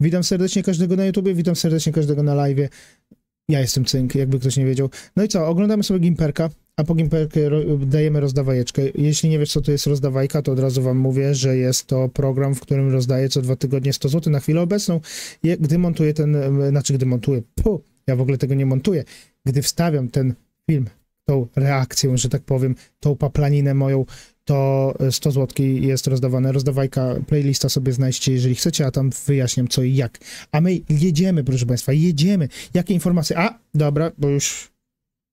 Witam serdecznie każdego na YouTubie, witam serdecznie każdego na live. Ja jestem Cynk, jakby ktoś nie wiedział. No i co, oglądamy sobie Gimperka, a po Gimperkę ro dajemy rozdawajeczkę. Jeśli nie wiesz, co to jest rozdawajka, to od razu wam mówię, że jest to program, w którym rozdaję co dwa tygodnie 100 zł na chwilę obecną. Gdy montuję ten, e, znaczy gdy montuję, puh, ja w ogóle tego nie montuję, gdy wstawiam ten film, tą reakcję, że tak powiem, tą paplaninę moją, to 100 zł jest rozdawane. Rozdawajka, playlista sobie znajdźcie, jeżeli chcecie, a tam wyjaśniam co i jak. A my jedziemy, proszę Państwa, jedziemy. Jakie informacje? A, dobra, bo już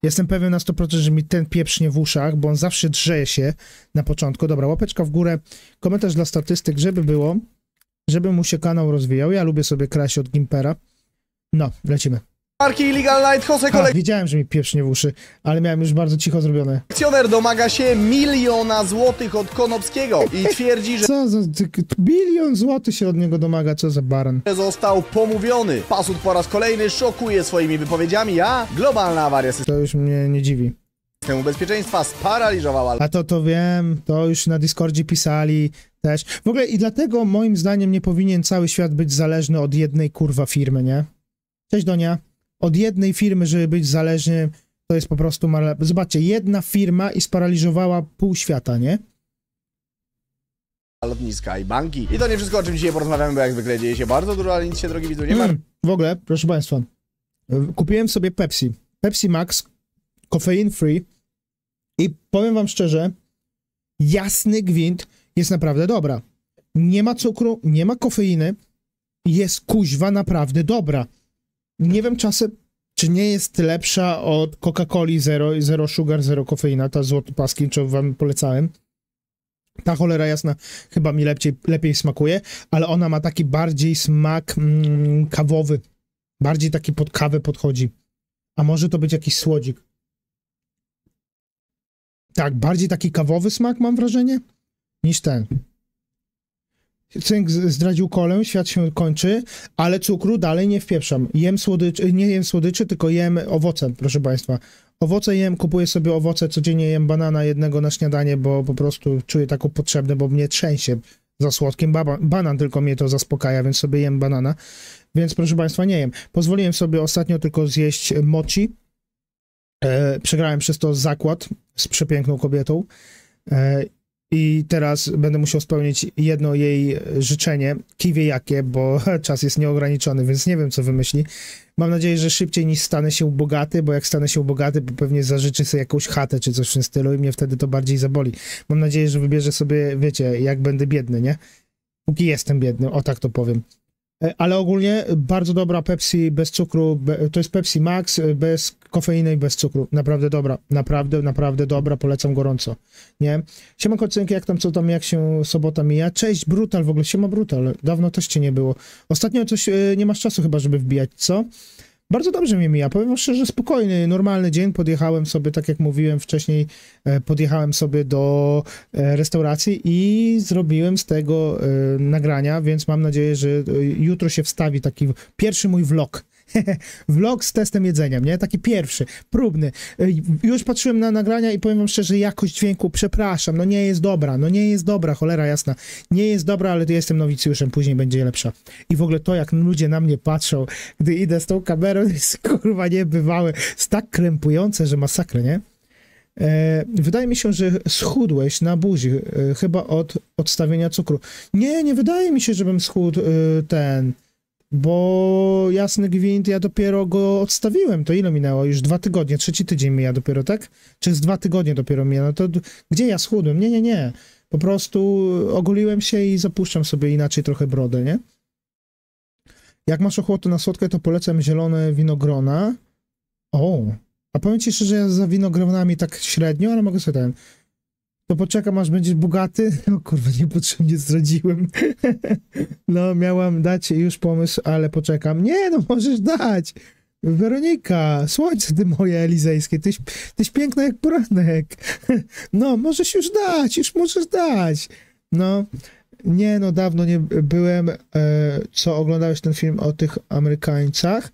jestem pewien na 100%, że mi ten pieprznie w uszach, bo on zawsze drzeje się na początku. Dobra, łapeczka w górę, komentarz dla statystyk, żeby było, żeby mu się kanał rozwijał. Ja lubię sobie kraść od Gimpera. No, lecimy. Marki Illegal Night Jose A, wiedziałem, że mi pieprznie w uszy, ale miałem już bardzo cicho zrobione. kolekcjoner domaga się miliona złotych od Konopskiego i twierdzi, że Co za... Bilion złotych się od niego domaga, co za baran. został pomówiony. Pasut po raz kolejny szokuje swoimi wypowiedziami, a globalna awaria To już mnie nie dziwi. systemu bezpieczeństwa sparaliżowała A to to wiem, to już na Discordzie pisali też. W ogóle i dlatego moim zdaniem nie powinien cały świat być zależny od jednej kurwa firmy, nie? Cześć Donia. Od jednej firmy, żeby być zależny, to jest po prostu male... Zobaczcie, jedna firma i sparaliżowała pół świata, nie? lotniska i banki. I to nie wszystko, o czym dzisiaj porozmawiamy, bo jak zwykle dzieje się bardzo dużo, ale nic się, drogi widzu, nie ma. Mm, w ogóle, proszę Państwa, kupiłem sobie Pepsi. Pepsi Max, koffein free i powiem Wam szczerze, jasny gwint jest naprawdę dobra. Nie ma cukru, nie ma kofeiny, jest kuźwa naprawdę dobra. Nie wiem czasem, czy nie jest lepsza od Coca-Coli Zero, Zero Sugar, Zero Kofeina, ta złotopaski, co Wam polecałem. Ta cholera jasna chyba mi lepiej, lepiej smakuje, ale ona ma taki bardziej smak mm, kawowy. Bardziej taki pod kawę podchodzi. A może to być jakiś słodzik. Tak, bardziej taki kawowy smak mam wrażenie niż ten. Cynk zdradził kolę, świat się kończy, ale cukru dalej nie wpieprzam. Jem słodyczy, nie jem słodyczy, tylko jem owoce, proszę Państwa. Owoce jem, kupuję sobie owoce, codziennie jem banana jednego na śniadanie, bo po prostu czuję taką potrzebę, bo mnie trzęsie za słodkim. Banan tylko mnie to zaspokaja, więc sobie jem banana. Więc proszę Państwa, nie jem. Pozwoliłem sobie ostatnio tylko zjeść mochi. E, przegrałem przez to zakład z przepiękną kobietą. E, I teraz będę musiał spełnić jedno jej życzenie. Kiwie jakie, bo czas jest nieograniczony, więc nie wiem, co wymyśli. Mam nadzieję, że szybciej niż stanę się bogaty, bo jak stanę się bogaty, to pewnie zażyczy sobie jakąś chatę czy coś w tym stylu i mnie wtedy to bardziej zaboli. Mam nadzieję, że wybierze sobie, wiecie, jak będę biedny, nie? Póki jestem biedny, o tak to powiem. E, Ale ogólnie bardzo dobra Pepsi bez cukru, to jest Pepsi Max e, bez kofeiny i bez cukru. Naprawdę dobra, naprawdę, naprawdę dobra, polecam gorąco, nie? Siema Kocynki, jak tam, co tam, jak się sobota mija? Cześć, Brutal, w ogóle siema Brutal, dawno też cię nie było. Ostatnio coś, e, nie masz czasu chyba, żeby wbijać, co? Bardzo dobrze mnie mija, powiem szczerze, spokojny, normalny dzień, podjechałem sobie, tak jak mówiłem wcześniej, e, podjechałem sobie do e, restauracji i zrobiłem z tego e, nagrania, więc mam nadzieję, że jutro się wstawi taki pierwszy mój vlog. vlog z testem jedzeniem, nie? Taki pierwszy, próbny. E, Już patrzyłem na nagrania i powiem wam szczerze, jakość dźwięku, przepraszam, no nie jest dobra, no nie jest dobra, cholera jasna. Nie jest dobra, ale jestem nowicjuszem, później będzie lepsza. I w ogóle to, jak ludzie na mnie patrzą, gdy idę z tą kamerą, jest kurwa niebywałe. Jest tak krępujące, że masakra, nie? E, wydaje mi się, że schudłeś na buzi, e, chyba od odstawienia cukru. Nie, nie wydaje mi się, żebym schudł e, ten, bo jasny gwint, ja dopiero go odstawiłem. To ile minęło? Już dwa tygodnie, trzeci tydzień mija dopiero, tak? Czy z dwa tygodnie dopiero mija? No to gdzie ja schudłem? Nie, nie, nie. Po prostu ogoliłem się i zapuszczam sobie inaczej trochę brodę, nie? Jak masz ochotę na słodkie, to polecam zielone winogrona. O, a powiem ci szczerze, ja za winogronami tak średnio, ale mogę sobie ten. To poczekam, aż będziesz bogaty. O kurwa, niepotrzebnie zdradziłem. No, miałam dać już pomysł, ale poczekam. Nie, no możesz dać. Weronika, słońce ty moje elizejskie, tyś, tyś piękna jak poranek. No, możesz już dać, już możesz dać. No, nie, no dawno nie byłem. E, co oglądałeś ten film o tych Amerykańcach?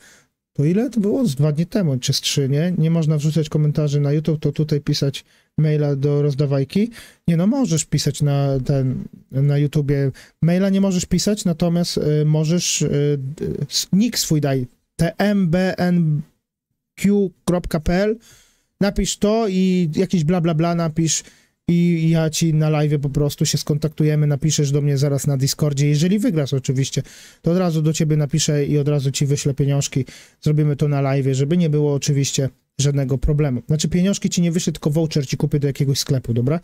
To ile to było? Z dwa dni temu, czy z trzy, nie? Nie można wrzucać komentarzy na YouTube, to tutaj pisać maila do rozdawajki. Nie no, możesz pisać na ten, na YouTubie. Maila nie możesz pisać, natomiast y, możesz, y, nick swój daj, tmbnq.pl napisz to i jakiś bla bla bla napisz i ja ci na live po prostu się skontaktujemy, napiszesz do mnie zaraz na Discordzie, jeżeli wygrasz oczywiście, to od razu do ciebie napiszę i od razu ci wyślę pieniążki, zrobimy to na live, żeby nie było oczywiście żadnego problemu. Znaczy pieniążki ci nie wyślę, tylko voucher ci kupię do jakiegoś sklepu, dobra?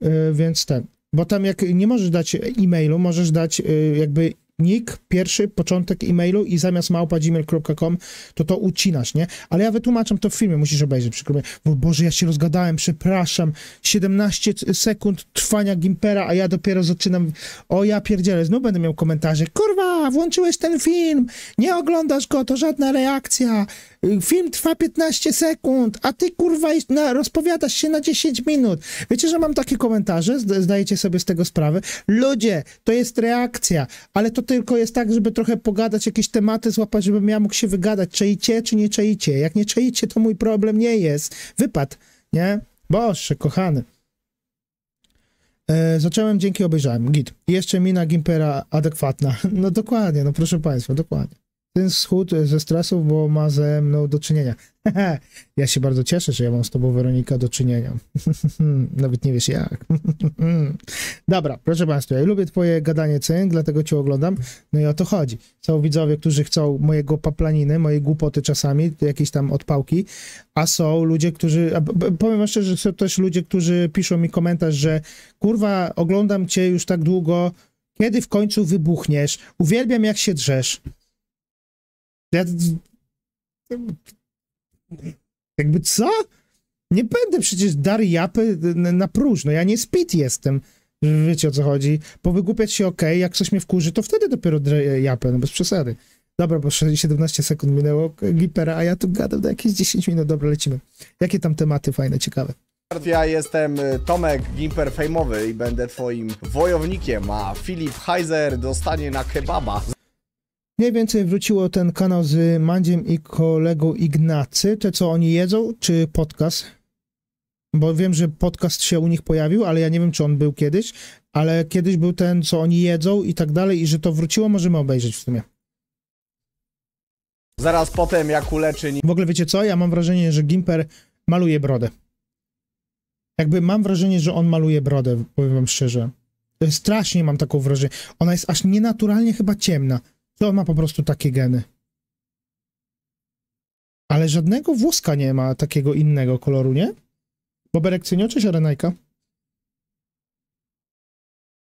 Yy, więc ten, bo tam jak nie możesz dać e-mailu, możesz dać yy, jakby nick, pierwszy, początek e-mailu i zamiast małpa.gmail.com to to ucinasz, nie? Ale ja wytłumaczam to w filmie, musisz obejrzeć, przykro mi. Bo Boże, ja się rozgadałem, przepraszam. 17 c- sekund trwania Gimpera, a ja dopiero zaczynam. O ja pierdzielę, znów będę miał komentarze. Kurwa, włączyłeś ten film, nie oglądasz go, to żadna reakcja. Film trwa 15 sekund, a ty kurwa na, rozpowiadasz się na 10 minut. Wiecie, że mam takie komentarze? Zd- Zdajecie sobie z tego sprawę? Ludzie, to jest reakcja, ale to tylko jest tak, żeby trochę pogadać, jakieś tematy złapać, żebym ja mógł się wygadać. Czaicie czy nie czaicie? Jak nie czaicie, to mój problem nie jest. Wypad, nie? Boże, kochany. E, zacząłem, dzięki obejrzałem. Git. Jeszcze mina Gimpera adekwatna. No dokładnie, no proszę państwa, dokładnie. Ten schód ze stresów, bo ma ze mną do czynienia. ja się bardzo cieszę, że ja mam z tobą, Weronika, do czynienia. Nawet nie wiesz jak. Dobra, proszę państwa, ja lubię twoje gadanie cynk, dlatego cię oglądam. No i o to chodzi. Są widzowie, którzy chcą mojego paplaniny, mojej głupoty czasami, jakieś tam odpałki, a są ludzie, którzy, powiem szczerze, że są też ludzie, którzy piszą mi komentarz, że kurwa, oglądam cię już tak długo, kiedy w końcu wybuchniesz? Uwielbiam, jak się drzesz. Ja... Jakby co? Nie będę przecież dar japy na próżno. Ja nie speed jestem. Wiecie o co chodzi. Powygłupiać się ok, jak coś mnie wkurzy, to wtedy dopiero japę, no bez przesady. Dobra, bo 17 sekund minęło Gipera, a ja tu gadam jakieś 10 minut. Dobra, lecimy. Jakie tam tematy fajne, ciekawe? Ja jestem y, Tomek Gimper Fejmowy i będę twoim wojownikiem, a Filip Heiser dostanie na kebaba. Mniej więcej wróciło ten kanał z Mandziem i kolegą Ignacy. Te, co oni jedzą, czy podcast? Bo wiem, że podcast się u nich pojawił, ale ja nie wiem, czy on był kiedyś, ale kiedyś był ten, co oni jedzą i tak dalej, i że to wróciło, możemy obejrzeć w sumie. Zaraz potem, jak uleczy W ogóle wiecie co? Ja mam wrażenie, że Gimper maluje brodę. Jakby mam wrażenie, że on maluje brodę, powiem wam szczerze. Strasznie mam taką wrażenie. Ona jest aż nienaturalnie chyba ciemna. To on ma po prostu takie geny. Ale żadnego włoska nie ma takiego innego koloru, nie? Boberek Cynio czy Siarenajka?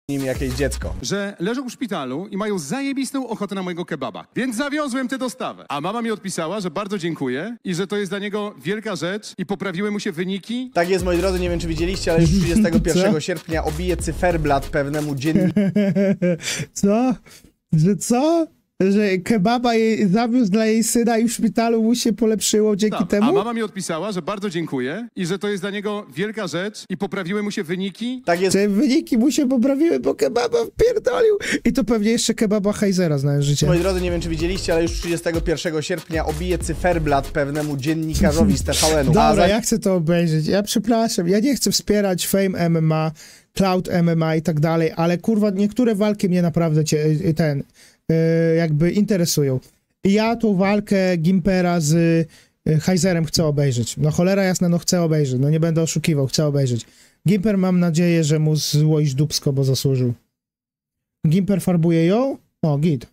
nim jakieś dziecko. że leżą w szpitalu i mają zajebistą ochotę na mojego kebaba. Więc zawiozłem tę dostawę. A mama mi odpisała, że bardzo dziękuję i że to jest dla niego wielka rzecz i poprawiły mu się wyniki. Tak jest, moi drodzy, nie wiem czy widzieliście, ale już 31 Co? sierpnia obije cyferblat pewnemu dziennikowi Co? Że co? Że kebaba jej zawiózł dla jej syna i w szpitalu mu się polepszyło dzięki Tak. temu? A mama mi odpisała, że bardzo dziękuję i że to jest dla niego wielka rzecz i poprawiły mu się wyniki. Tak jest, Te wyniki mu się poprawiły, bo kebaba wpierdolił. I to pewnie jeszcze kebaba Heizera znając życie. moi drodzy, nie wiem czy widzieliście, ale już 31 sierpnia obije cyferblat pewnemu dziennikarzowi z TVN-u. Dobra, za- ja chcę to obejrzeć. Ja przepraszam, ja nie chcę wspierać Fame MMA, Cloud MMA i tak dalej, ale kurwa, niektóre walki mnie naprawdę cie, ten, jakby interesują. I ja tą walkę Gimpera z e, Heizerem chcę obejrzeć. No cholera jasna, no chcę obejrzeć. No nie będę oszukiwał, chcę obejrzeć. Gimper mam nadzieję, że mu złoisz dupsko, bo zasłużył. Gimper farbuje ją? O, git.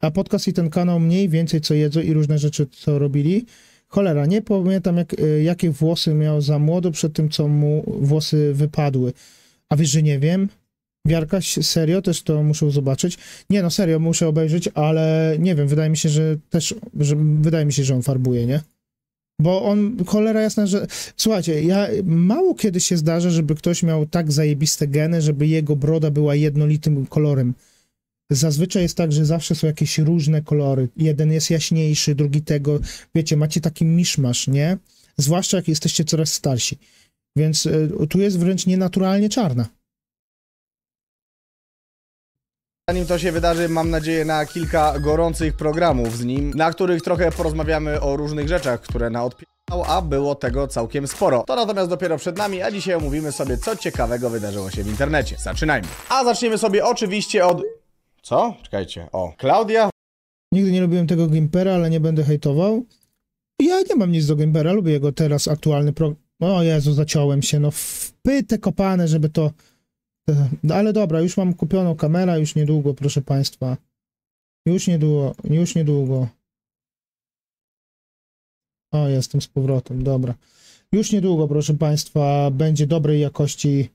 A podcast i ten kanał mniej więcej co jedzą i różne rzeczy co robili. Cholera, nie pamiętam jak, y, jakie włosy miał za młodo przed tym, co mu włosy wypadły. A wiesz, że nie wiem? Wiarkaś, serio? Też to muszę zobaczyć. Nie no, serio, muszę obejrzeć, ale nie wiem, wydaje mi się, że też, że wydaje mi się, że on farbuje, nie? Bo on, cholera jasna, że... Słuchajcie, ja mało kiedy się zdarza, żeby ktoś miał tak zajebiste geny, żeby jego broda była jednolitym kolorem. Zazwyczaj jest tak, że zawsze są jakieś różne kolory. Jeden jest jaśniejszy, drugi tego. Wiecie, macie taki miszmasz, nie? Zwłaszcza jak jesteście coraz starsi. Więc y, tu jest wręcz nienaturalnie czarna. Zanim to się wydarzy, mam nadzieję na kilka gorących programów z nim, na których trochę porozmawiamy o różnych rzeczach, które na odp... a było tego całkiem sporo. To natomiast dopiero przed nami, a dzisiaj omówimy sobie, co ciekawego wydarzyło się w internecie. Zaczynajmy. A zaczniemy sobie oczywiście od... Co? Czekajcie. O, Klaudia Nigdy nie lubiłem tego Gimpera, ale nie będę hejtował. Ja nie mam nic do Gimpera, lubię jego teraz aktualny pro... O Jezu, zaciąłem się, no w kopane, żeby to... e, Ale dobra, już mam kupioną kamerę, już niedługo, proszę państwa. Już niedługo, już niedługo. O, jestem z powrotem, dobra. Już niedługo, proszę państwa, będzie dobrej jakości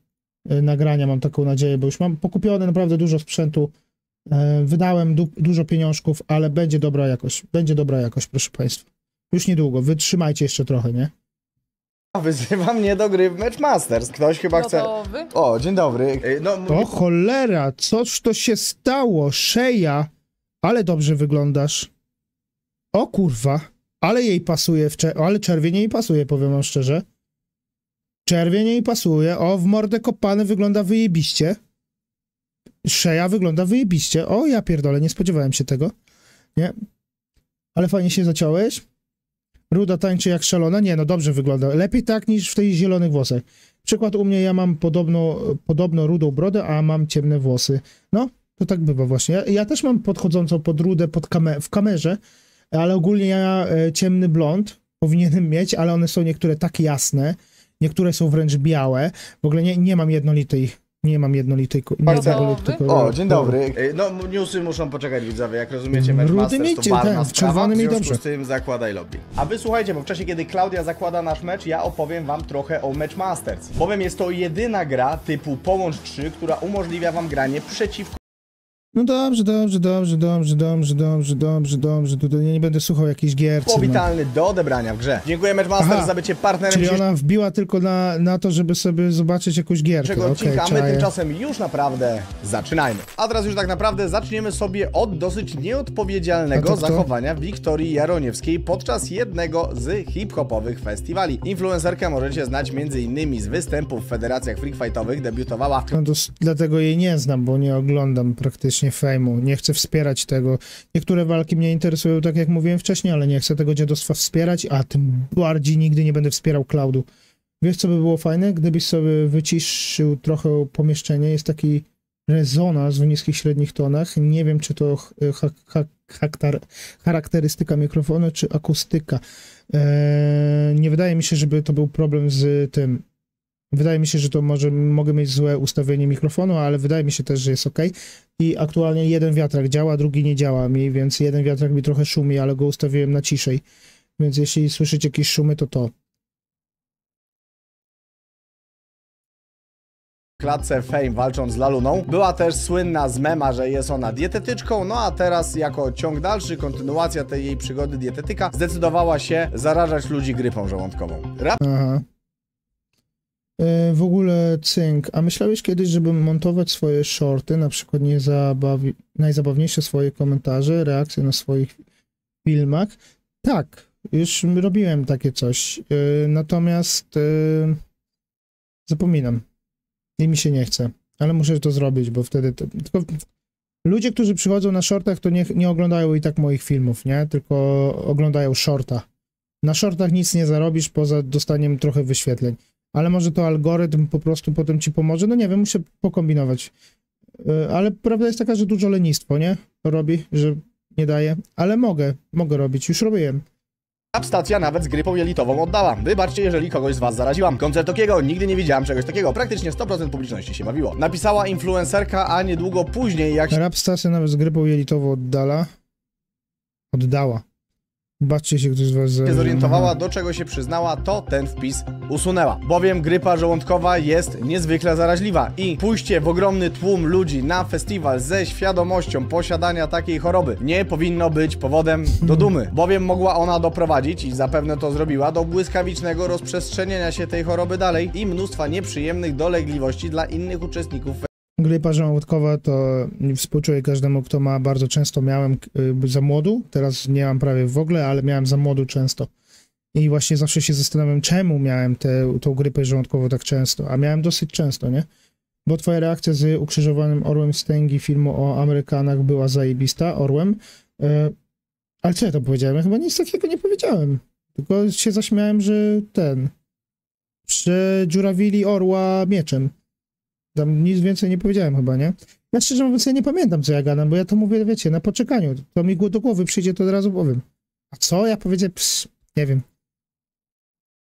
e, nagrania, mam taką nadzieję, bo już mam pokupione naprawdę dużo sprzętu. E, Wydałem du dużo pieniążków, ale będzie dobra jakość. Będzie dobra jakość, proszę Państwa. Już niedługo, wytrzymajcie jeszcze trochę, nie? Wyzywa mnie do gry w Matchmasters. Ktoś chyba chce... Gotowy? O, dzień dobry. Ej, No, O cholera, coż to się stało? Szeja, ale dobrze wyglądasz. O kurwa, ale jej pasuje, w cze- ale czerwień jej pasuje, powiem wam szczerze. Czerwień jej pasuje, o w mordę kopany wygląda wyjebiście. Szeja wygląda wyjebiście. O ja pierdolę, nie spodziewałem się tego. Nie? Ale fajnie się zaciąłeś. Ruda tańczy jak szalona. Nie, no dobrze wygląda. Lepiej tak niż w tych zielonych włosach. Przykład u mnie, ja mam podobno, podobno rudą brodę, a mam ciemne włosy. No, to tak bywa właśnie. Ja, ja też mam podchodzącą pod rudę pod kame w kamerze, ale ogólnie ja e, ciemny blond powinienem mieć, ale one są niektóre tak jasne, niektóre są wręcz białe. W ogóle nie, nie mam jednolitej, nie mam jednolitej, nie Bardzo- jednolitej O, dzień dobry. Ej, No, newsy muszą poczekać widzowie, jak rozumiecie, Rudy Matchmasters to miejcie, barna tak, w sprawa, w czerwonym i związku dobrze. z tym zakładaj lobby. A wy słuchajcie, bo w czasie, kiedy Klaudia zakłada nasz mecz, ja opowiem wam trochę o Matchmasters. Bowiem jest to jedyna gra typu Połącz 3, która umożliwia wam granie przeciwko No dobrze, dobrze, dobrze, dobrze, dobrze, dobrze, dobrze, dobrze. Tutaj ja nie będę słuchał jakiejś gierce. No. powitalny do odebrania w grze. Dziękuję Matchmasters Aha, za bycie partnerem Czyli ona wbiła tylko na, na to, żeby sobie zobaczyć jakąś gierkę. Okej, odcinka, a my tymczasem już naprawdę zaczynajmy. A teraz już tak naprawdę zaczniemy sobie od dosyć nieodpowiedzialnego zachowania Wiktorii Jaroniewskiej podczas jednego z hip-hopowych festiwali. Influencerkę możecie znać m.in. z występów w federacjach freakfightowych, debiutowała No to dlatego jej nie znam, bo nie oglądam praktycznie fejmu. Nie chcę wspierać tego. Niektóre walki mnie interesują, tak jak mówiłem wcześniej, ale nie chcę tego dziadostwa wspierać, a tym bardziej nigdy nie będę wspierał cloudu. Wiesz, co by było fajne? Gdybyś sobie wyciszył trochę pomieszczenie. Jest taki rezonans w niskich, średnich tonach. Nie wiem, czy to ha- ha- charakter- charakterystyka mikrofonu, czy akustyka. Eee, nie wydaje mi się, żeby to był problem z tym, Wydaje mi się, że to może mogę mieć złe ustawienie mikrofonu, ale wydaje mi się też, że jest ok. I aktualnie jeden wiatrak działa, drugi nie działa mi, więc jeden wiatrak mi trochę szumi, ale go ustawiłem na ciszej. Więc jeśli słyszycie jakieś szumy, to to. klatce Fame walcząc z Laluną. Była też słynna z mema, że jest ona dietetyczką, no a teraz jako ciąg dalszy, kontynuacja tej jej przygody dietetyka, zdecydowała się zarażać ludzi grypą żołądkową. Rap Aha. E, W ogóle cynk. A myślałeś kiedyś, żeby montować swoje shorty, na przykład niezabawi... najzabawniejsze swoje komentarze, reakcje na swoich filmach? Tak, już robiłem takie coś. E, Natomiast e, zapominam. I mi się nie chce. Ale muszę to zrobić, bo wtedy. To... Tylko ludzie, którzy przychodzą na shortach, to nie, nie oglądają i tak moich filmów, nie? Tylko oglądają shorta. Na shortach nic nie zarobisz poza dostaniem trochę wyświetleń. Ale może to algorytm po prostu potem ci pomoże. No nie wiem, muszę pokombinować. Yy, Ale prawda jest taka, że dużo lenistwo, nie? Robi, że nie daje. Ale mogę, mogę robić. Już robiłem. Rap stacja nawet z grypą jelitową oddała. Wybaczcie, jeżeli kogoś z was zaraziłam. Koncert takiego nigdy nie widziałam czegoś takiego. Praktycznie 100% publiczności się bawiło. Napisała influencerka, a niedługo później, jak się Rap stacja nawet z grypą jelitową oddala. Oddała. Baczcie się, ktoś z was się zorientowała, do czego się przyznała, to ten wpis usunęła. Bowiem grypa żołądkowa jest niezwykle zaraźliwa i pójście w ogromny tłum ludzi na festiwal ze świadomością posiadania takiej choroby nie powinno być powodem do dumy, bowiem mogła ona doprowadzić, i zapewne to zrobiła, do błyskawicznego rozprzestrzenienia się tej choroby dalej i mnóstwa nieprzyjemnych dolegliwości dla innych uczestników Grypa żołądkowa to współczuję każdemu, kto ma. Bardzo często miałem y, za młodu, teraz nie mam prawie w ogóle, ale miałem za młodu często. I właśnie zawsze się zastanawiam, czemu miałem tę grypę żołądkową tak często, a miałem dosyć często, nie? Bo twoja reakcja z ukrzyżowanym orłem stęgi filmu o Amerykanach była zajebista, orłem. Y, ale co ja to powiedziałem? Ja chyba nic takiego nie powiedziałem. Tylko się zaśmiałem, że ten. Przedziurawili orła mieczem. Tam nic więcej nie powiedziałem chyba, nie? Ja szczerze mówiąc, ja nie pamiętam, co ja gadam, bo ja to mówię, wiecie, na poczekaniu. To mi do głowy przyjdzie, to od razu powiem. A co? Ja powiedziałem, psz, nie wiem.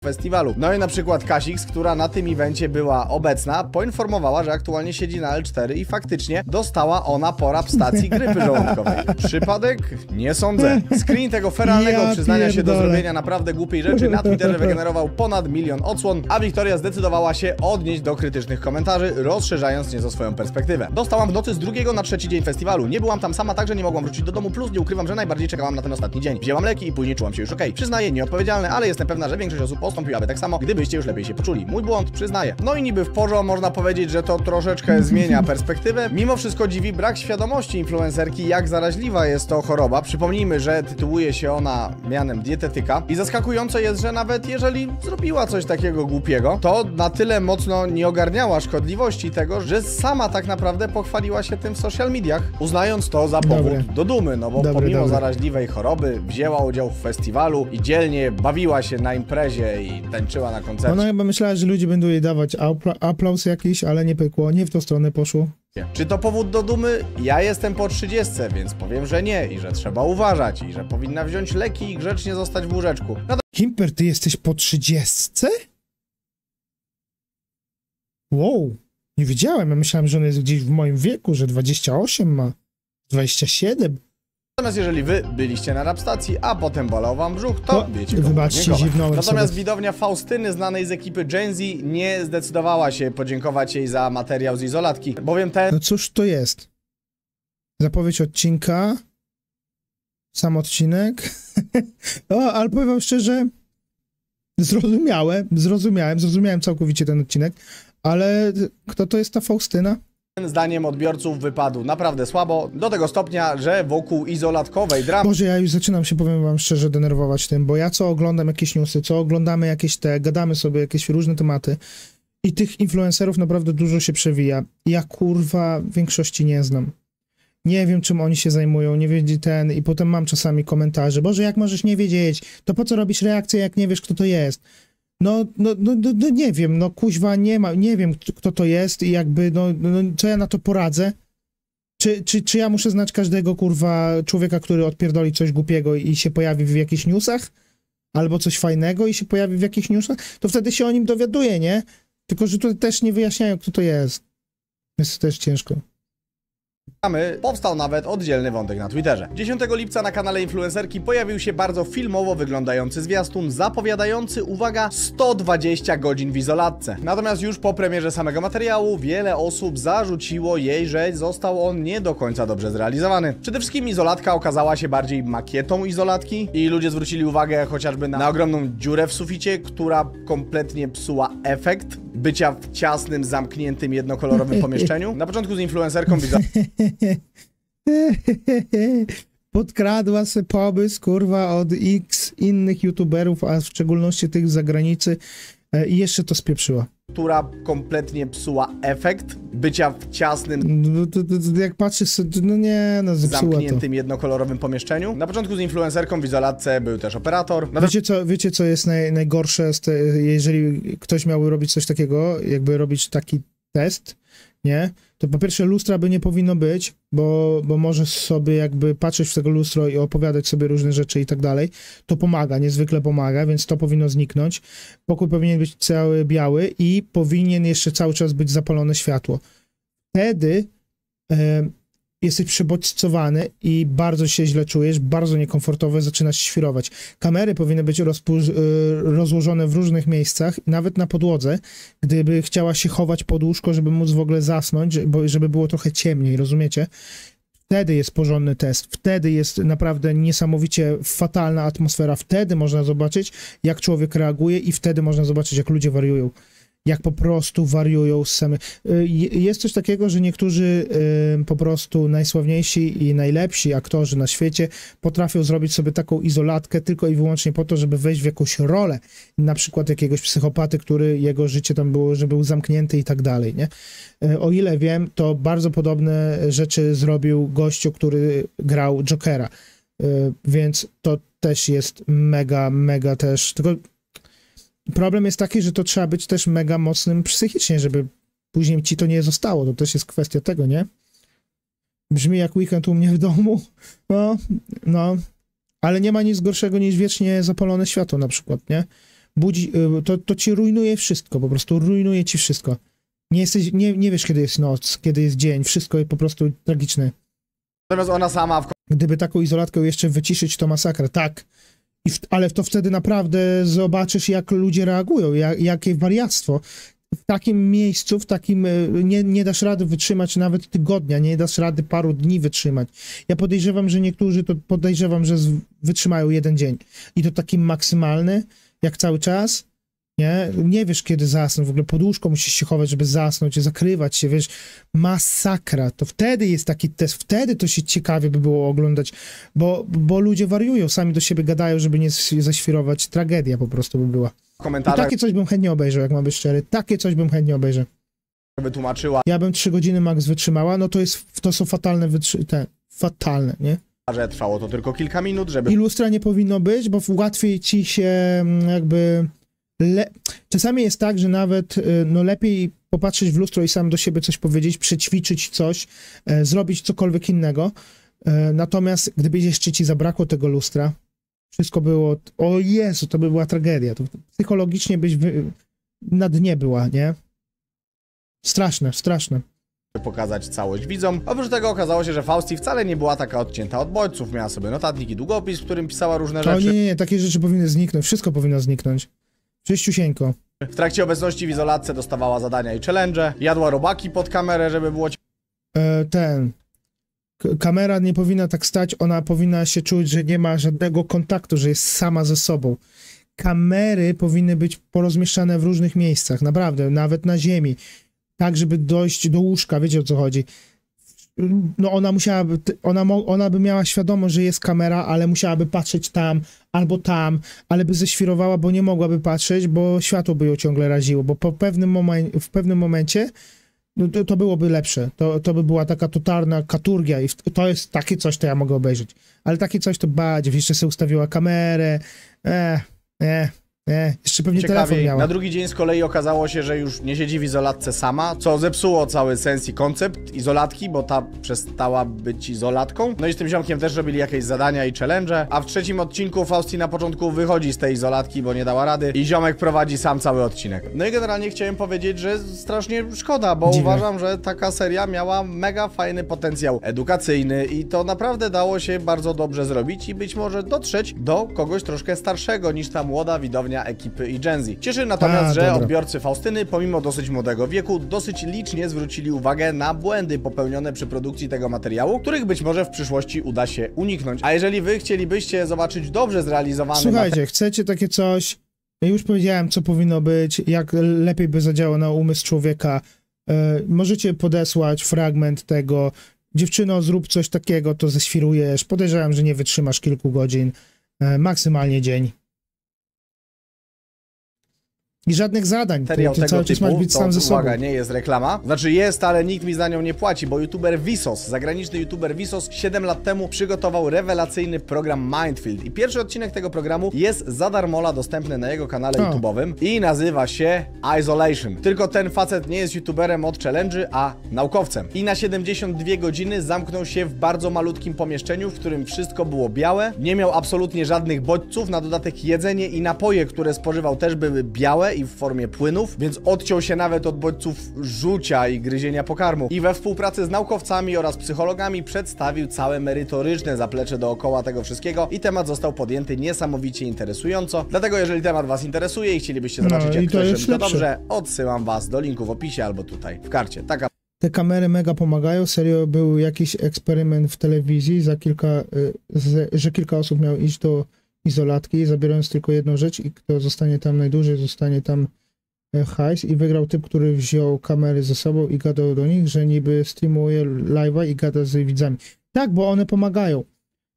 Festiwalu. No i na przykład Kasix, która na tym evencie była obecna, poinformowała, że aktualnie siedzi na L4 i faktycznie dostała ona porab stacji grypy żołądkowej. Przypadek? Nie sądzę. Screen tego feralnego Ja przyznania się do pierdolę. zrobienia naprawdę głupiej rzeczy na Twitterze wygenerował ponad milion odsłon, a Wiktoria zdecydowała się odnieść do krytycznych komentarzy, rozszerzając nieco swoją perspektywę. Dostałam w nocy z drugiego na trzeci dzień festiwalu. Nie byłam tam sama, także nie mogłam wrócić do domu, plus nie ukrywam, że najbardziej czekałam na ten ostatni dzień. Wzięłam leki i później czułam się już okej. Przyznaję, nieodpowiedzialne, ale jestem pewna, że większość osób postąpiłaby tak samo, gdybyście już lepiej się poczuli. Mój błąd, przyznaję. No i niby w porządku można powiedzieć, że to troszeczkę zmienia perspektywę. Mimo wszystko dziwi brak świadomości influencerki, jak zaraźliwa jest to choroba. Przypomnijmy, że tytułuje się ona mianem dietetyka i zaskakujące jest, że nawet jeżeli zrobiła coś takiego głupiego, to na tyle mocno nie ogarniała szkodliwości tego, że sama tak naprawdę pochwaliła się tym w social mediach, uznając to za powód Dobre. do dumy, no bo Dobre, pomimo dobre. zaraźliwej choroby wzięła udział w festiwalu i dzielnie bawiła się na imprezie i tańczyła na koncercie. Ona chyba myślała, że ludzie będą jej dawać apla- aplauz jakiś, ale nie pykło, nie w tą stronę poszło. Czy to powód do dumy? Ja jestem po 30, więc powiem, że nie i że trzeba uważać i że powinna wziąć leki i grzecznie zostać w łóżeczku. Kimper, ty jesteś po trzydziestce? Wow, nie wiedziałem. Ja myślałem, że on jest gdzieś w moim wieku, że 28 ma. 27. Natomiast jeżeli wy byliście na rapstacji, a potem bolał wam brzuch, to O, wiecie komu wybaczcie, dziwnąłem Natomiast sobie. widownia Faustyny, znanej z ekipy Gen Z, nie zdecydowała się podziękować jej za materiał z izolatki, bowiem ten No cóż to jest? Zapowiedź odcinka. Sam odcinek. o, ale powiem wam szczerze, zrozumiałem, zrozumiałem, zrozumiałem całkowicie ten odcinek, ale kto to jest ta Faustyna? Zdaniem odbiorców wypadł naprawdę słabo, do tego stopnia, że wokół izolatkowej dramy Boże, ja już zaczynam się, powiem wam szczerze, denerwować tym, bo ja co oglądam jakieś newsy, co oglądamy jakieś te, gadamy sobie jakieś różne tematy i tych influencerów naprawdę dużo się przewija. Ja kurwa większości nie znam. Nie wiem, czym oni się zajmują, nie wiedzie ten i potem mam czasami komentarze. Boże, jak możesz nie wiedzieć? To po co robisz reakcję, jak nie wiesz, kto to jest? No, no, no, no, no nie wiem, no kuźwa, nie ma, nie wiem, kto- kto to jest i jakby, no, no co ja na to poradzę? Czy, czy, czy ja muszę znać każdego kurwa człowieka, który odpierdoli coś głupiego i się pojawi w jakichś newsach? Albo coś fajnego i się pojawi w jakichś newsach? To wtedy się o nim dowiaduje, nie? Tylko, że tutaj też nie wyjaśniają, kto to jest. Jest też ciężko. Powstał nawet oddzielny wątek na Twitterze. 10 lipca na kanale influencerki pojawił się bardzo filmowo wyglądający zwiastun zapowiadający, uwaga, 120 godzin w izolatce. Natomiast już po premierze samego materiału wiele osób zarzuciło jej, że został on nie do końca dobrze zrealizowany. Przede wszystkim izolatka okazała się bardziej makietą izolatki i ludzie zwrócili uwagę chociażby na, na ogromną dziurę w suficie, która kompletnie psuła efekt bycia w ciasnym, zamkniętym, jednokolorowym pomieszczeniu. Na początku z influencerką Podkradła se pomysł, kurwa, od x innych youtuberów, a w szczególności tych z zagranicy e, i jeszcze to spieprzyła. Która kompletnie psuła efekt bycia w ciasnym, No, to, to, to, jak patrzysz, no nie, no zepsuła zamkniętym, jednokolorowym pomieszczeniu. Na początku z influencerką w izolatce był też operator. Na Wiecie co, wiecie, co jest naj, najgorsze, z te, jeżeli ktoś miałby robić coś takiego, jakby robić taki test, nie? To po pierwsze lustra by nie powinno być, bo, bo możesz sobie jakby patrzeć w tego lustro i opowiadać sobie różne rzeczy i tak dalej. To pomaga, niezwykle pomaga, więc to powinno zniknąć. Pokój powinien być cały biały i powinien jeszcze cały czas być zapalone światło. Wtedy jesteś przebodźcowany i bardzo się źle czujesz, bardzo niekomfortowo zaczynasz świrować. Kamery powinny być y, rozłożone w różnych miejscach, nawet na podłodze, gdyby chciała się chować pod łóżko, żeby móc w ogóle zasnąć, bo, żeby było trochę ciemniej, rozumiecie? Wtedy jest porządny test, wtedy jest naprawdę niesamowicie fatalna atmosfera, wtedy można zobaczyć, jak człowiek reaguje i wtedy można zobaczyć, jak ludzie wariują. Jak po prostu wariują z samych. Jest coś takiego, że niektórzy po prostu najsławniejsi i najlepsi aktorzy na świecie potrafią zrobić sobie taką izolatkę tylko i wyłącznie po to, żeby wejść w jakąś rolę. Na przykład jakiegoś psychopaty, który jego życie tam było, że był zamknięty i tak dalej, nie? Y, O ile wiem, to bardzo podobne rzeczy zrobił gościu, który grał Jokera. Y, Więc to też jest mega, mega też. Tylko problem jest taki, że to trzeba być też mega mocnym psychicznie, żeby później ci to nie zostało. To też jest kwestia tego, nie? Brzmi jak weekend u mnie w domu. No, no. Ale nie ma nic gorszego niż wiecznie zapalone światło na przykład, nie? Budzi, y, to, to ci rujnuje wszystko, po prostu rujnuje ci wszystko. Nie, jesteś, nie, nie wiesz, kiedy jest noc, kiedy jest dzień, wszystko jest po prostu tragiczne. Natomiast ona sama w Gdyby taką izolatkę jeszcze wyciszyć, to masakra, tak. I w, ale to wtedy naprawdę zobaczysz, jak ludzie reagują, jak, jakie wariactwo. W takim miejscu, w takim, y, nie, nie dasz rady wytrzymać nawet tygodnia, nie dasz rady paru dni wytrzymać. Ja podejrzewam, że niektórzy to podejrzewam, że z, wytrzymają jeden dzień. I to taki maksymalny, jak cały czas, nie? Nie wiesz, kiedy zasnąć, w ogóle poduszką musisz się chować, żeby zasnąć, zakrywać się, wiesz, masakra. To wtedy jest taki test, wtedy to się ciekawie by było oglądać, bo, bo ludzie wariują, sami do siebie gadają, żeby nie zaświrować. Tragedia po prostu by była. I takie coś bym chętnie obejrzał, jak mam być szczery. Takie coś bym chętnie obejrzał. wytłumaczyła, Ja bym trzy godziny max wytrzymała, no to jest, to są fatalne wytrzy... te, fatalne, nie? że trwało to tylko kilka minut, żeby I lustra nie powinno być, bo łatwiej ci się mm, jakby. Le... Czasami jest tak, że nawet y, no, lepiej popatrzeć w lustro i sam do siebie coś powiedzieć, przećwiczyć coś, e, zrobić cokolwiek innego. E, natomiast gdyby jeszcze ci zabrakło tego lustra, wszystko było. O Jezu, to by była tragedia. To psychologicznie byś wy... na dnie była, nie? Straszne, straszne. pokazać całość widzom. Oprócz tego okazało się, że Fausti wcale nie była taka odcięta od bodźców. Miała sobie notatnik i długopis, w którym pisała różne rzeczy. nie, nie, nie, takie rzeczy powinny zniknąć. Wszystko powinno zniknąć. Czyściusieńko. W trakcie obecności w izolatce dostawała zadania i challenge. Jadła robaki pod kamerę, żeby było e, ten. k- Kamera nie powinna tak stać, ona powinna się czuć, że nie ma żadnego kontaktu, że jest sama ze sobą. Kamery powinny być porozmieszczane w różnych miejscach, naprawdę, nawet na ziemi, tak, żeby dojść do łóżka, wiecie o co chodzi. No ona musiałaby, ona, ona by miała świadomość, że jest kamera, ale musiałaby patrzeć tam albo tam, ale by ześwirowała, bo nie mogłaby patrzeć, bo światło by ją ciągle raziło, bo po pewnym momen- w pewnym momencie no to, to byłoby lepsze. To, to by była taka totalna katurgia i to jest takie coś, to ja mogę obejrzeć. Ale takie coś to bać, jeszcze sobie ustawiła kamerę. E, e, e. Jeszcze pewnie telefon ciekawiej. miała. Na drugi dzień z kolei okazało się, że już nie siedzi w izolatce sama, co zepsuło cały sens i koncept izolatki, bo ta przestała być izolatką. No i z tym ziomkiem też robili jakieś zadania i challenge, a w trzecim odcinku Fausti na początku wychodzi z tej izolatki, bo nie dała rady i ziomek prowadzi sam cały odcinek. No i generalnie chciałem powiedzieć, że strasznie szkoda, bo Dziwne. uważam, że taka seria miała mega fajny potencjał edukacyjny i to naprawdę dało się bardzo dobrze zrobić i być może dotrzeć do kogoś troszkę starszego niż ta młoda widownia ekipy i Gen Z. Cieszy natomiast, A, że dobra. odbiorcy Faustyny, pomimo dosyć młodego wieku, dosyć licznie zwrócili uwagę na błędy popełnione przy produkcji tego materiału, których być może w przyszłości uda się uniknąć. A jeżeli wy chcielibyście zobaczyć dobrze zrealizowany Słuchajcie, chcecie takie coś? Ja już powiedziałem, co powinno być, jak lepiej by zadziałało na umysł człowieka. E, możecie podesłać fragment tego. Dziewczyno, zrób coś takiego, to ześwirujesz. Podejrzewam, że nie wytrzymasz kilku godzin, e, maksymalnie dzień. I żadnych zadań. Ty, materiał ty tego typu, być to sam ze sobą. uwaga, nie jest reklama. Znaczy jest, ale nikt mi za nią nie płaci, bo youtuber Visos, zagraniczny youtuber Visos 7 lat temu przygotował rewelacyjny program Mindfield i pierwszy odcinek tego programu jest za darmola dostępny na jego kanale O. YouTube'owym i nazywa się Isolation. Tylko ten facet nie jest youtuberem od challenge, a naukowcem. I na 72 godziny zamknął się w bardzo malutkim pomieszczeniu, w którym wszystko było białe, nie miał absolutnie żadnych bodźców, na dodatek jedzenie i napoje, które spożywał też były białe i w formie płynów, więc odciął się nawet od bodźców rzucia i gryzienia pokarmu. I we współpracy z naukowcami oraz psychologami przedstawił całe merytoryczne zaplecze dookoła tego wszystkiego i temat został podjęty niesamowicie interesująco. Dlatego jeżeli temat Was interesuje i chcielibyście No, zobaczyć i jak to lepsze. dobrze, odsyłam Was do linku w opisie albo tutaj w karcie. Taka Te kamery mega pomagają. Serio był jakiś eksperyment w telewizji, za kilka, y, że kilka osób miało iść do izolatki, zabierając tylko jedną rzecz i kto zostanie tam najdłużej, zostanie tam e, hajs i wygrał typ, który wziął kamery ze sobą i gadał do nich, że niby streamuje live'a i gada z widzami. Tak, bo one pomagają.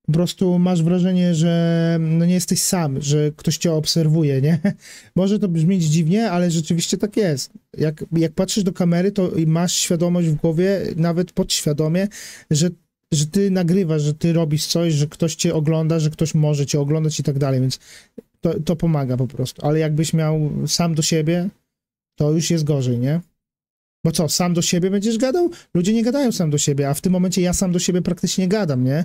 Po prostu masz wrażenie, że no nie jesteś sam, że ktoś cię obserwuje, nie? Może to brzmieć dziwnie, ale rzeczywiście tak jest. Jak, jak patrzysz do kamery, to masz świadomość w głowie, nawet podświadomie, że, że ty nagrywasz, że ty robisz coś, że ktoś cię ogląda, że ktoś może cię oglądać i tak dalej, więc to, to pomaga po prostu. Ale jakbyś miał sam do siebie, to już jest gorzej, nie? Bo co, sam do siebie będziesz gadał? Ludzie nie gadają sam do siebie, a w tym momencie ja sam do siebie praktycznie gadam, nie?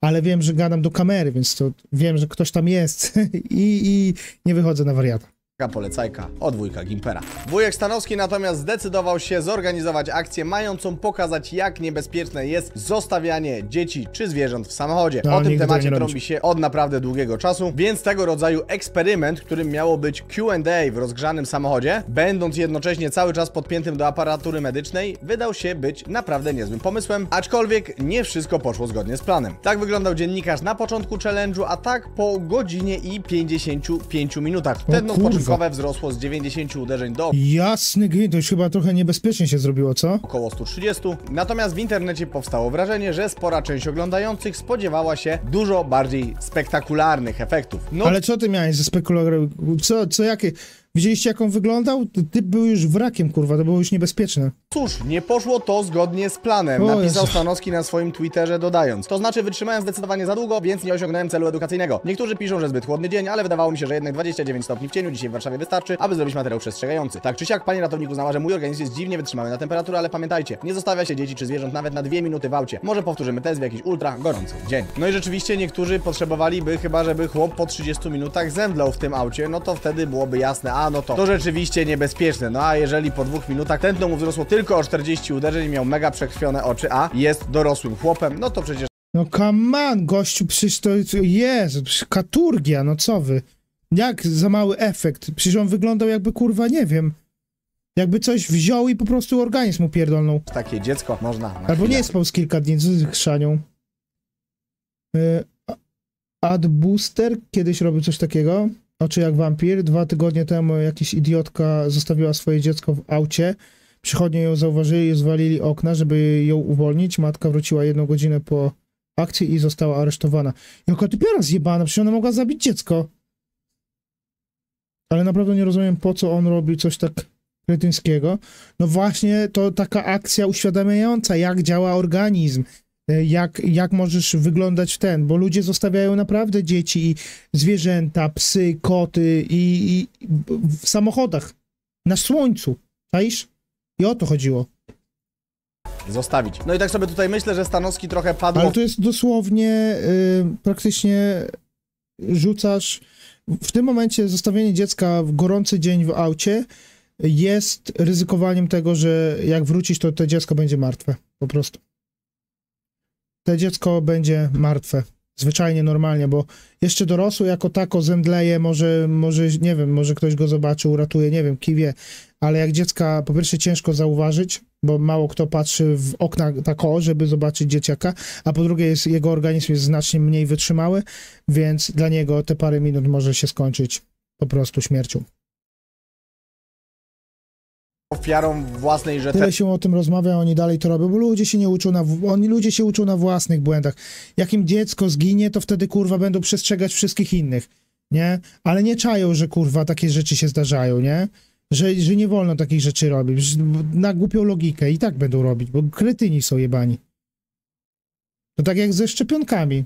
Ale wiem, że gadam do kamery, więc to wiem, że ktoś tam jest i, i nie wychodzę na wariata. Polecajka od wujka Gimpera. Wujek Stanowski natomiast zdecydował się zorganizować akcję mającą pokazać jak niebezpieczne jest zostawianie dzieci czy zwierząt w samochodzie. No, o tym temacie trąbi się od naprawdę długiego czasu, więc tego rodzaju eksperyment, którym miało być Q&A w rozgrzanym samochodzie, będąc jednocześnie cały czas podpiętym do aparatury medycznej, wydał się być naprawdę niezłym pomysłem, aczkolwiek nie wszystko poszło zgodnie z planem. Tak wyglądał dziennikarz na początku challenge'u, a tak po godzinie i 55 minutach. Kurwa. Początkowe wzrosło z 90 uderzeń do Jasny gwint, to już chyba trochę niebezpiecznie się zrobiło, co? około 130. Natomiast w internecie powstało wrażenie, że spora część oglądających spodziewała się dużo bardziej spektakularnych efektów. No Ale co ty miałeś ze spekulatorem? Co, co jakie? Widzieliście jak on wyglądał? Ty był już wrakiem, kurwa, to było już niebezpieczne. cóż, nie poszło to zgodnie z planem, O napisał Jezu. Stanowski na swoim Twitterze dodając. To znaczy wytrzymałem zdecydowanie za długo, więc nie osiągnąłem celu edukacyjnego. Niektórzy piszą, że zbyt chłodny dzień, ale wydawało mi się, że jednak 29 stopni w cieniu dzisiaj w Warszawie wystarczy, aby zrobić materiał przestrzegający. Tak czy siak, pani ratownik uznała, że mój organizm jest dziwnie wytrzymały na temperaturę, ale pamiętajcie, nie zostawia się dzieci czy zwierząt nawet na dwie minuty w aucie. Może powtórzymy test w jakiś ultra gorący dzień. No i rzeczywiście niektórzy potrzebowaliby chyba, żeby chłop po 30 minutach zemdlał w tym aucie, no to wtedy byłoby jasne, a no to, to rzeczywiście niebezpieczne. No a jeżeli po dwóch minutach tętno mu wzrosło tylko o 40 uderzeń miał mega przekrwione oczy, a jest dorosłym chłopem, no to przecież No come on, gościu, przecież to jest, katurgia, no co wy? Jak za mały efekt? Przecież on wyglądał jakby, kurwa, nie wiem, jakby coś wziął i po prostu organizm mu pierdolnął. takie dziecko można na Albo chwilę- nie spał z kilka dni z chrzanią. Y, Ad Booster kiedyś robił coś takiego. Oczy jak wampir. Dwa tygodnie temu jakiś idiotka zostawiła swoje dziecko w aucie. Przychodnie ją zauważyli i zwalili okna, żeby ją uwolnić. Matka wróciła jedną godzinę po akcji i została aresztowana. Jaka typiara zjebana, przecież ona mogła zabić dziecko. Ale naprawdę nie rozumiem, po co on robił coś tak kretyńskiego. No właśnie, to taka akcja uświadamiająca, jak działa organizm, jak, jak możesz wyglądać w ten, bo ludzie zostawiają naprawdę dzieci i zwierzęta, psy, koty i, i w samochodach, na słońcu, czaisz? I o to chodziło. zostawić. No i tak sobie tutaj myślę, że Stanowski trochę padło Ale to jest dosłownie y, praktycznie rzucasz. W tym momencie zostawienie dziecka w gorący dzień w aucie jest ryzykowaniem tego, że jak wrócisz, to to dziecko będzie martwe. Po prostu. To dziecko będzie martwe. Zwyczajnie, normalnie, bo jeszcze dorosły jako tako zemdleje, może, może, nie wiem, może ktoś go zobaczy, uratuje, nie wiem, kij wie. Ale jak dziecka, po pierwsze ciężko zauważyć, bo mało kto patrzy w okna tako, żeby zobaczyć dzieciaka, a po drugie jest, jego organizm jest znacznie mniej wytrzymały, więc dla niego te parę minut może się skończyć po prostu śmiercią. Ofiarą własnej Tyle rzetelności. się o tym rozmawia, oni dalej to robią, bo ludzie się nie uczą na, oni ludzie się uczą na własnych błędach. Jak im dziecko zginie, to wtedy kurwa będą przestrzegać wszystkich innych, nie? Ale nie czają, że kurwa takie rzeczy się zdarzają, nie? Że, że nie wolno takich rzeczy robić, na głupią logikę i tak będą robić, bo kretyni są jebani. To tak jak ze szczepionkami.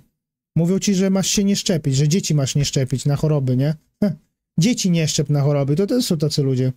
Mówią ci, że masz się nie szczepić, że dzieci masz nie szczepić na choroby, nie? Heh. Dzieci nie szczep na choroby, to też są tacy ludzie.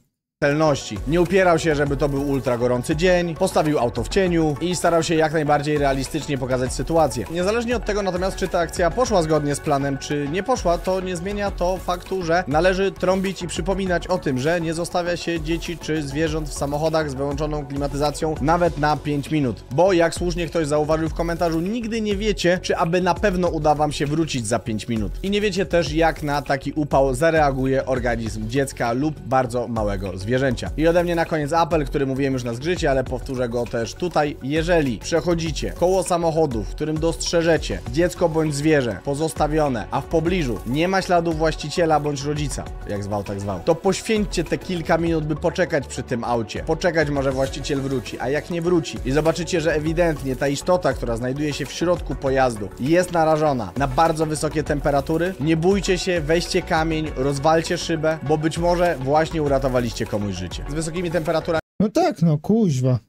Nie upierał się, żeby to był ultra gorący dzień, postawił auto w cieniu i starał się jak najbardziej realistycznie pokazać sytuację. Niezależnie od tego natomiast, czy ta akcja poszła zgodnie z planem, czy nie poszła, to nie zmienia to faktu, że należy trąbić i przypominać o tym, że nie zostawia się dzieci czy zwierząt w samochodach z wyłączoną klimatyzacją nawet na 5 minut. Bo jak słusznie ktoś zauważył w komentarzu, nigdy nie wiecie, czy aby na pewno uda wam się wrócić za 5 minut. I nie wiecie też, jak na taki upał zareaguje organizm dziecka lub bardzo małego zwierzęcia. I ode mnie na koniec apel, który mówiłem już na zgrzycie, ale powtórzę go też tutaj. Jeżeli przechodzicie koło samochodu, w którym dostrzeżecie dziecko bądź zwierzę pozostawione, a w pobliżu nie ma śladów właściciela bądź rodzica, jak zwał, tak zwał, to poświęćcie te kilka minut, by poczekać przy tym aucie. Poczekać może właściciel wróci, a jak nie wróci i zobaczycie, że ewidentnie ta istota, która znajduje się w środku pojazdu, jest narażona na bardzo wysokie temperatury, nie bójcie się, weźcie kamień, rozwalcie szybę, bo być może właśnie uratowaliście komuś życie. Z wysokimi temperaturami No tak, no kuźwa.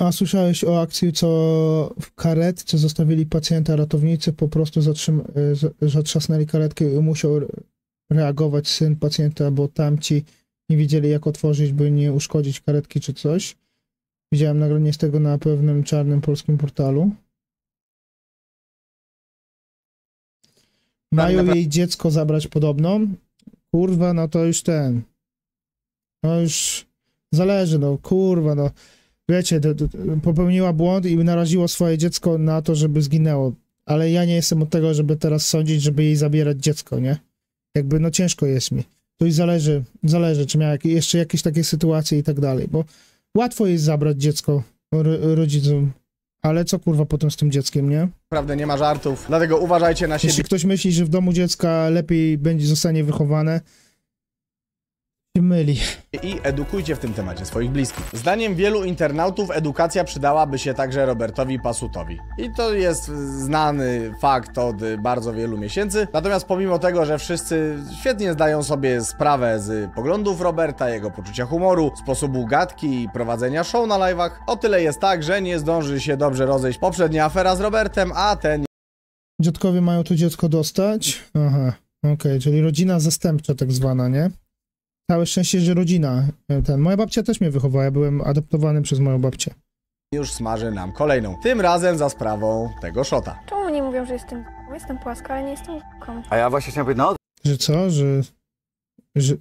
A słyszałeś o akcji, co w karetce zostawili pacjenta, ratownicy po prostu zatrzym- zatrzasnęli karetkę i musiał re- reagować syn pacjenta, bo tamci nie wiedzieli jak otworzyć, by nie uszkodzić karetki czy coś. Widziałem nagranie z tego na pewnym czarnym polskim portalu. Mają napra- jej dziecko zabrać podobno. Kurwa, no to już ten. No już zależy, no kurwa, no. Wiecie, to, to, popełniła błąd i naraziło swoje dziecko na to, żeby zginęło. Ale ja nie jestem od tego, żeby teraz sądzić, żeby jej zabierać dziecko, nie? Jakby, no ciężko jest mi. To i zależy, zależy, czy miała jeszcze jakieś takie sytuacje i tak dalej, bo łatwo jest zabrać dziecko ro, rodzicom, ale co kurwa potem z tym dzieckiem, nie? naprawdę nie ma żartów, dlatego uważajcie na siebie Jeśli ktoś myśli, że w domu dziecka lepiej będzie zostanie wychowane, myli. i edukujcie w tym temacie swoich bliskich. Zdaniem wielu internautów edukacja przydałaby się także Robertowi Pasutowi. I to jest znany fakt od bardzo wielu miesięcy. Natomiast pomimo tego, że wszyscy świetnie zdają sobie sprawę z poglądów Roberta, jego poczucia humoru, sposobu gadki i prowadzenia show na live'ach, o tyle jest tak, że nie zdąży się dobrze rozejść poprzednia afera z Robertem, a ten Dziadkowie mają to dziecko dostać? Aha, okej, czyli rodzina zastępcza tak zwana, nie? Całe szczęście, że rodzina. e, Ten. Moja babcia też mnie wychowała, ja byłem adoptowany przez moją babcię. już smaży nam kolejną. Tym razem za sprawą tego szota. Czemu nie mówią, że jestem, jestem płaska, ale nie jestem kulką? A ja właśnie chciałem powiedzieć, no Że co? Że... że...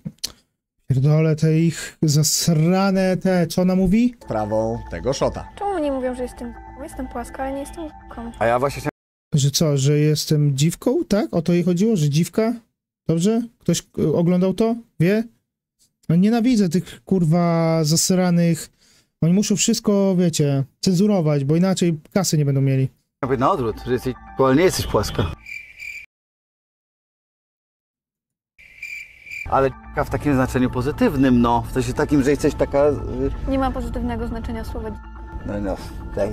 Pierdolę te ich zasrane te... Co ona mówi? Sprawą tego szota. Czemu nie mówią, że jestem, jestem płaska, ale nie jestem kulką? a ja właśnie chciałem Że co? Że jestem dziwką? Tak? O to jej chodziło? Że dziwka? Dobrze? Ktoś e, oglądał to? Wie? No nienawidzę tych kurwa zasranych... Oni muszą wszystko, wiecie, cenzurować, bo inaczej kasy nie będą mieli. powiedzieć na odwrót, że jesteś, ale nie jesteś płaska. Ale w takim znaczeniu pozytywnym, no. W sensie takim, że jesteś taka... y, Nie ma pozytywnego znaczenia słowa No, no, tak.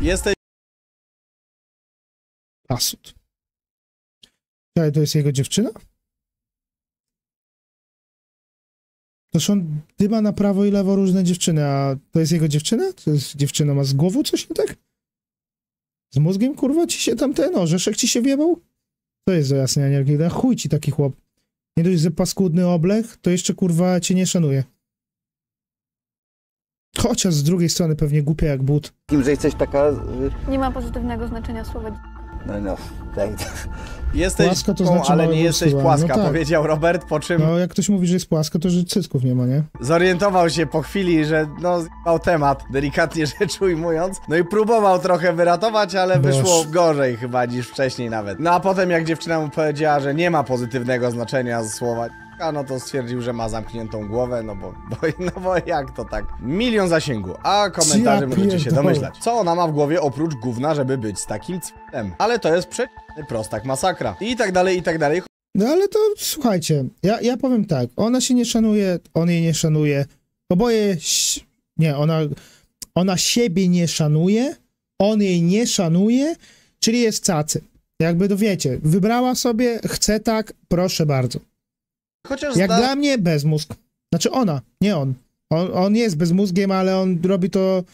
Jesteś Pasut. Czekaj, to jest jego dziewczyna? Toż on dyma na prawo i lewo różne dziewczyny, a to jest jego dziewczyna? To jest dziewczyna, ma z głową coś nie tak? Z mózgiem, kurwa, ci się tam ten orzeszek ci się wjebał? To jest za jasne energii, chuj ci taki chłop. Nie dość, że paskudny oblech, to jeszcze, kurwa, cię nie szanuje. Chociaż z drugiej strony pewnie głupia jak but. Takim, że jesteś taka... Nie ma pozytywnego znaczenia słowa No, no, tak. Jesteś Płaska to znaczy ale nie jesteś głosu, płaska, no tak. powiedział Robert, po czym No, jak ktoś mówi, że jest płaska, to że cycków nie ma, nie? zorientował się po chwili, że no zjebał temat, delikatnie rzecz ujmując. No i próbował trochę wyratować, ale Boż. wyszło gorzej chyba niż wcześniej nawet. No a potem jak dziewczyna mu powiedziała, że nie ma pozytywnego znaczenia słowa a no to stwierdził, że ma zamkniętą głowę, no bo, bo, no bo jak to tak? Milion zasięgu, a komentarzy Ja możecie się domyślać. Co ona ma w głowie oprócz gówna, żeby być z takim c***em? Ale to jest przeciwny prostak masakra. I tak dalej, i tak dalej. No ale to słuchajcie, ja, ja powiem tak, ona się nie szanuje, on jej nie szanuje, oboje, nie, ona, ona siebie nie szanuje, on jej nie szanuje, czyli jest cacy. Jakby to wiecie, wybrała sobie, chce tak, proszę bardzo. Chociaż Jak zda- dla mnie bezmózg. Znaczy ona, nie on. On, on jest bezmózgiem, ale on robi to,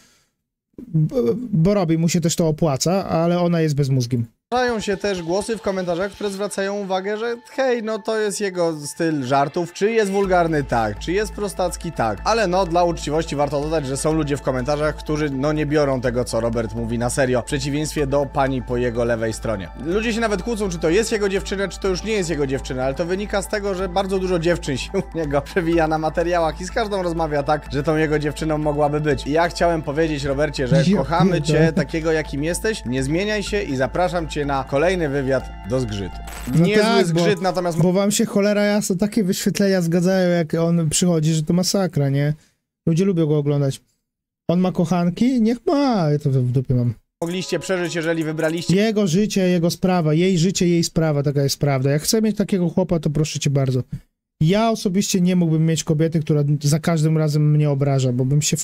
bo robi, mu się też to opłaca, ale ona jest bezmózgiem. Zdarzają się też głosy w komentarzach, które zwracają uwagę, że hej, no to jest jego styl żartów, czy jest wulgarny? Tak, czy jest prostacki? Tak, ale no dla uczciwości warto dodać, że są ludzie w komentarzach, którzy no nie biorą tego, co Robert mówi na serio, w przeciwieństwie do pani po jego lewej stronie. Ludzie się nawet kłócą, czy to jest jego dziewczyna, czy to już nie jest jego dziewczyna, ale to wynika z tego, że bardzo dużo dziewczyn się u niego przewija na materiałach i z każdą rozmawia tak, że tą jego dziewczyną mogłaby być. I ja chciałem powiedzieć, Robercie, że kochamy cię takiego, jakim jesteś, nie zmieniaj się i zapraszam cię na kolejny wywiad do zgrzytu. No Niezły tak, bo- zgrzyt, natomiast Bo wam się cholera jasno takie wyświetlenia zgadzają, jak on przychodzi, że to masakra, nie? Ludzie lubią go oglądać. On ma kochanki? Niech ma, ja to w dupie mam. mogliście przeżyć, jeżeli wybraliście Jego życie, jego sprawa, jej życie, jej sprawa, taka jest prawda. Jak chcę mieć takiego chłopa, to proszę cię bardzo. Ja osobiście nie mógłbym mieć kobiety, która za każdym razem mnie obraża, bo bym się.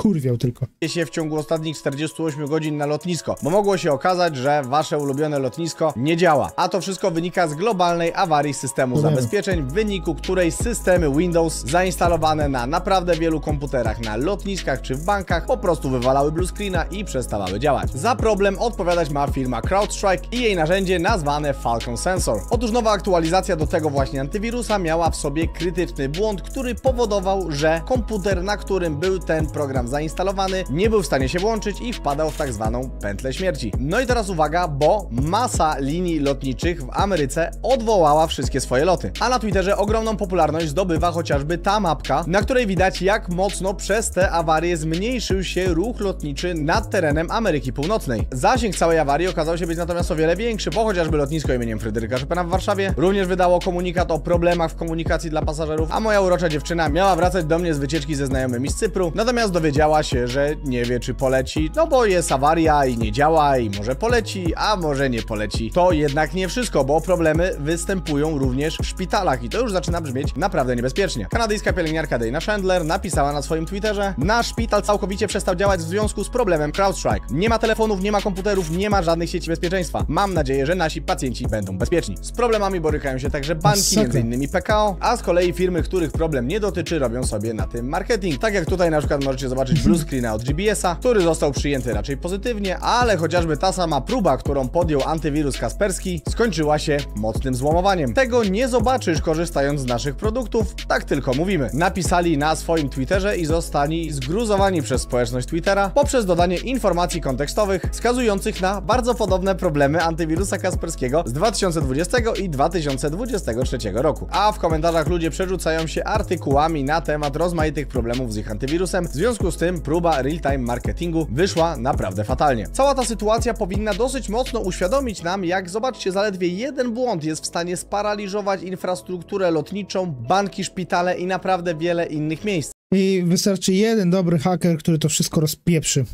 Kurwiał tylko. się w ciągu ostatnich 48 godzin na lotnisko, bo mogło się okazać, że wasze ulubione lotnisko nie działa. A to wszystko wynika z globalnej awarii systemu zabezpieczeń, w wyniku której systemy Windows zainstalowane na naprawdę wielu komputerach na lotniskach czy w bankach po prostu wywalały blue screena i przestawały działać. Za problem odpowiadać ma firma CrowdStrike i jej narzędzie nazwane Falcon Sensor. Otóż nowa aktualizacja do tego właśnie antywirusa miała w sobie krytyczny błąd, który powodował, że komputer, na którym był ten program zainstalowany, nie był w stanie się włączyć i wpadał w tak zwaną pętlę śmierci. No i teraz uwaga, bo masa linii lotniczych w Ameryce odwołała wszystkie swoje loty. A na Twitterze ogromną popularność zdobywa chociażby ta mapka, na której widać jak mocno przez te awarie zmniejszył się ruch lotniczy nad terenem Ameryki Północnej. Zasięg całej awarii okazał się być natomiast o wiele większy, bo chociażby lotnisko imieniem Fryderyka Chopina w Warszawie również wydało komunikat o problemach w komunikacji dla pasażerów, a moja urocza dziewczyna miała wracać do mnie z wycieczki ze znajomymi z Cypru, natomiast dowiedziała się, że nie wie czy poleci, no bo jest awaria i nie działa i może poleci, a może nie poleci. To jednak nie wszystko, bo problemy występują również w szpitalach i to już zaczyna brzmieć naprawdę niebezpiecznie. Kanadyjska pielęgniarka Dana Chandler napisała na swoim Twitterze Nasz szpital całkowicie przestał działać w związku z problemem CrowdStrike. Nie ma telefonów, nie ma komputerów, nie ma żadnych sieci bezpieczeństwa. Mam nadzieję, że nasi pacjenci będą bezpieczni. Z problemami borykają się także banki, m.in. PKO, a z kolei firmy, których problem nie dotyczy, robią sobie na tym marketing. Tak jak tutaj na przykład możecie zobaczyć blue screena od GBS-a, który został przyjęty raczej pozytywnie, ale chociażby ta sama próba, którą podjął antywirus Kasperski, skończyła się mocnym złomowaniem. Tego nie zobaczysz korzystając z naszych produktów, tak tylko mówimy. Napisali na swoim Twitterze i zostali zgruzowani przez społeczność Twittera poprzez dodanie informacji kontekstowych wskazujących na bardzo podobne problemy antywirusa Kasperskiego z 2020 i 2023 roku. A w komentarzach ludzie przerzucają się artykułami na temat rozmaitych problemów z ich antywirusem. W związku z tym próba real-time marketingu wyszła naprawdę fatalnie. Cała ta sytuacja powinna dosyć mocno uświadomić nam, jak zobaczcie, zaledwie jeden błąd jest w stanie sparaliżować infrastrukturę lotniczą, banki, szpitale i naprawdę wiele innych miejsc. I wystarczy jeden dobry haker, który to wszystko rozpieprzy.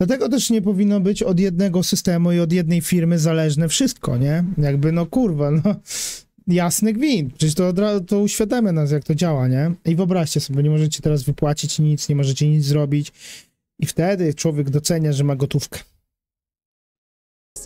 Dlatego też nie powinno być od jednego systemu i od jednej firmy zależne wszystko, nie? Jakby, no kurwa, no jasny gwint. Przecież to, to uświadamia nas, jak to działa, nie? I wyobraźcie sobie, nie możecie teraz wypłacić nic, nie możecie nic zrobić. I wtedy człowiek docenia, że ma gotówkę.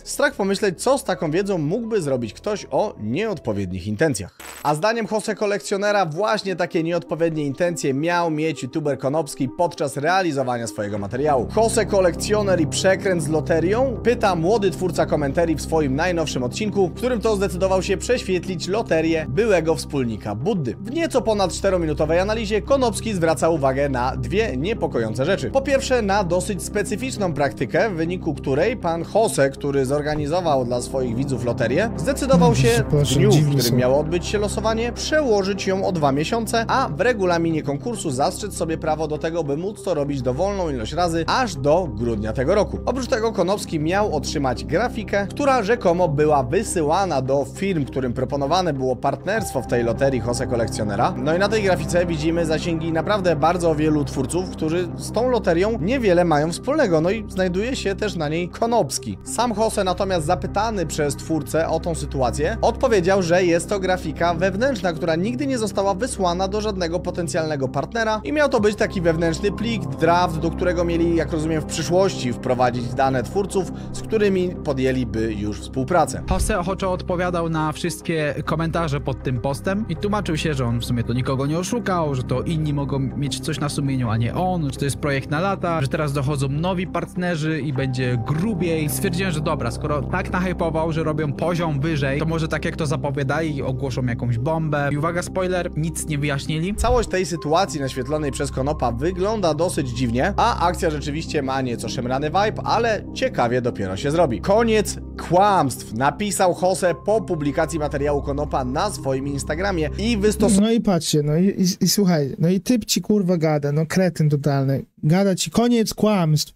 Strach pomyśleć, co z taką wiedzą mógłby zrobić ktoś o nieodpowiednich intencjach. A zdaniem Jose Kolekcjonera właśnie takie nieodpowiednie intencje miał mieć youtuber Konopski podczas realizowania swojego materiału. Jose Kolekcjoner i przekręt z loterią? Pyta młody twórca komentarii w swoim najnowszym odcinku, w którym to zdecydował się prześwietlić loterię byłego wspólnika Buddy. W nieco ponad 4-minutowej analizie Konopski zwraca uwagę na dwie niepokojące rzeczy. Po pierwsze na dosyć specyficzną praktykę, w wyniku której pan Jose, który zorganizował dla swoich widzów loterię, zdecydował się w dniu, w którym miało odbyć się losowanie, przełożyć ją o dwa miesiące, a w regulaminie konkursu zastrzec sobie prawo do tego, by móc to robić dowolną ilość razy, aż do grudnia tego roku. Oprócz tego Konopski miał otrzymać grafikę, która rzekomo była wysyłana do firm, którym proponowane było partnerstwo w tej loterii Jose Kolekcjonera. No i na tej grafice widzimy zasięgi naprawdę bardzo wielu twórców, którzy z tą loterią niewiele mają wspólnego. No i znajduje się też na niej Konopski. Sam Jose natomiast zapytany przez twórcę o tą sytuację, odpowiedział, że jest to grafika wewnętrzna, która nigdy nie została wysłana do żadnego potencjalnego partnera i miał to być taki wewnętrzny plik, draft, do którego mieli, jak rozumiem, w przyszłości wprowadzić dane twórców, z którymi podjęliby już współpracę. Jose ochoczo odpowiadał na wszystkie komentarze pod tym postem i tłumaczył się, że on w sumie to nikogo nie oszukał, że to inni mogą mieć coś na sumieniu, a nie on, że to jest projekt na lata, że teraz dochodzą nowi partnerzy i będzie grubiej. Stwierdziłem, że dobra, skoro tak nahypował, że robią poziom wyżej, to może tak jak to zapowiadali, ogłoszą jakąś bombę. I uwaga, spoiler, nic nie wyjaśnili. Całość tej sytuacji naświetlonej przez Konopa wygląda dosyć dziwnie, a akcja rzeczywiście ma nieco szemrany vibe, ale ciekawie dopiero się zrobi. Koniec kłamstw, napisał Jose po publikacji materiału Konopa na swoim Instagramie i wystosował No i patrzcie, no i, i, i słuchaj, no i typ ci kurwa gada, no kretyn totalny. Gada ci koniec kłamstw,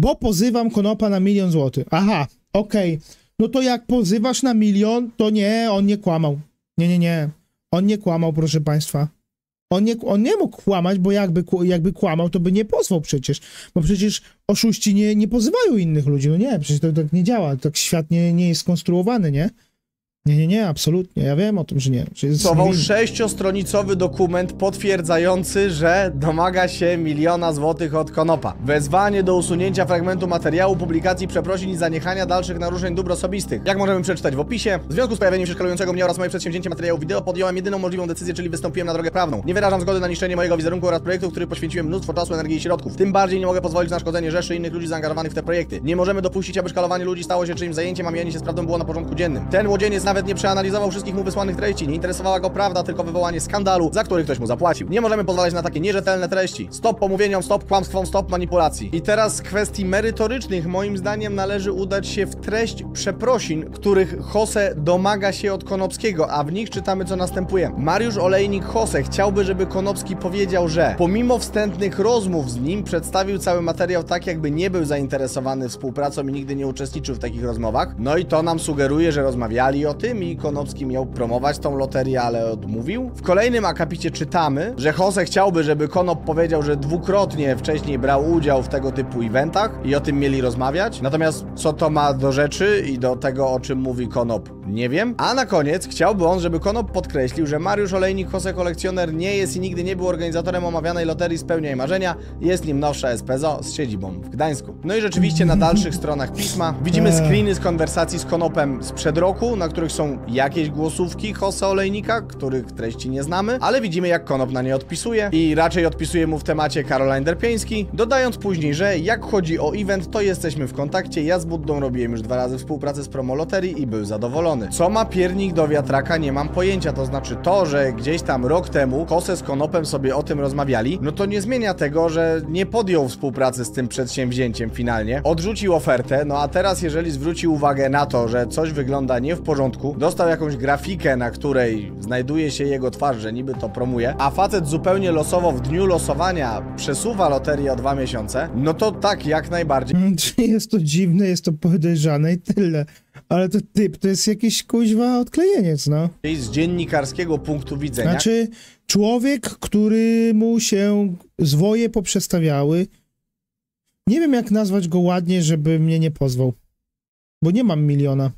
bo pozywam Konopa na milion złotych. Aha, okej. No to jak pozywasz na milion, to nie, on nie kłamał. Nie, nie, nie. On nie kłamał, proszę państwa. On nie, on nie mógł kłamać, bo jakby, jakby kłamał, to by nie pozwał przecież. Bo przecież oszuści nie, nie pozywają innych ludzi. No nie, przecież to tak nie działa. Tak świat nie, nie jest skonstruowany, nie? Nie, nie, nie, absolutnie. Ja wiem o tym, że nie. Że jest sześciostronicowy dokument potwierdzający, że domaga się miliona złotych od Konopa. Wezwanie do usunięcia fragmentu materiału, publikacji przeprosin i zaniechania dalszych naruszeń dóbr osobistych. Jak możemy przeczytać w opisie, w związku z pojawieniem się szkalującego mnie oraz moje przedsięwzięcie materiału wideo podjąłem jedyną możliwą decyzję, czyli wystąpiłem na drogę prawną. Nie wyrażam zgody na niszczenie mojego wizerunku oraz projektu, który poświęciłem mnóstwo czasu, energii i środków. Tym bardziej nie mogę pozwolić na szkodzenie rzeszy innych ludzi zaangażowanych w te projekty. Nie możemy dopuścić, aby szkalowanie ludzi stało się czyimś zajęciem, a mijanie się z prawdą było na porządku dziennym. Ten młodzieniec nawet nie przeanalizował wszystkich mu wysłanych treści, nie interesowała go prawda, tylko wywołanie skandalu, za który ktoś mu zapłacił. Nie możemy pozwalać na takie nierzetelne treści. Stop pomówieniom, stop kłamstwom, stop manipulacji. I teraz z kwestii merytorycznych, moim zdaniem należy udać się w treść przeprosin, których Jose domaga się od Konopskiego, a w nich czytamy co następuje. Mariusz Olejnik Jose chciałby, żeby Konopski powiedział, że pomimo wstępnych rozmów z nim przedstawił cały materiał tak, jakby nie był zainteresowany współpracą i nigdy nie uczestniczył w takich rozmowach. No i to nam sugeruje, że rozmawiali o tym i Konopski miał promować tą loterię, ale odmówił. W kolejnym akapicie czytamy, że Jose chciałby, żeby Konop powiedział, że dwukrotnie wcześniej brał udział w tego typu eventach i o tym mieli rozmawiać. Natomiast co to ma do rzeczy i do tego, o czym mówi Konop, nie wiem. A na koniec chciałby on, żeby Konop podkreślił, że Mariusz Olejnik Jose Kolekcjoner nie jest i nigdy nie był organizatorem omawianej loterii Spełniaj Marzenia. Jest nim nowsza SPZO z siedzibą w Gdańsku. No i rzeczywiście na dalszych stronach pisma widzimy screeny z konwersacji z Konopem sprzed roku, na których są jakieś głosówki Jose Olejnika, których treści nie znamy, ale widzimy jak Konop na nie odpisuje i raczej odpisuje mu w temacie Caroline Derpieński, dodając później, że jak chodzi o event, to jesteśmy w kontakcie, ja z Buddą robiłem już dwa razy współpracę z promo loterii i był zadowolony. Co ma piernik do wiatraka, nie mam pojęcia, to znaczy to, że gdzieś tam rok temu Kose z Konopem sobie o tym rozmawiali, no to nie zmienia tego, że nie podjął współpracy z tym przedsięwzięciem finalnie, odrzucił ofertę, no a teraz jeżeli zwróci uwagę na to, że coś wygląda nie w porządku, dostał jakąś grafikę, na której znajduje się jego twarz, że niby to promuje, a facet zupełnie losowo w dniu losowania przesuwa loterię o dwa miesiące, no to tak, jak najbardziej. Jest to dziwne, jest to podejrzane i tyle. Ale to typ, to jest jakiś kuźwa odklejeniec, no. z dziennikarskiego punktu widzenia. Znaczy, człowiek, który mu się zwoje poprzestawiały. Nie wiem, jak nazwać go ładnie, żeby mnie nie pozwał. Bo nie mam miliona,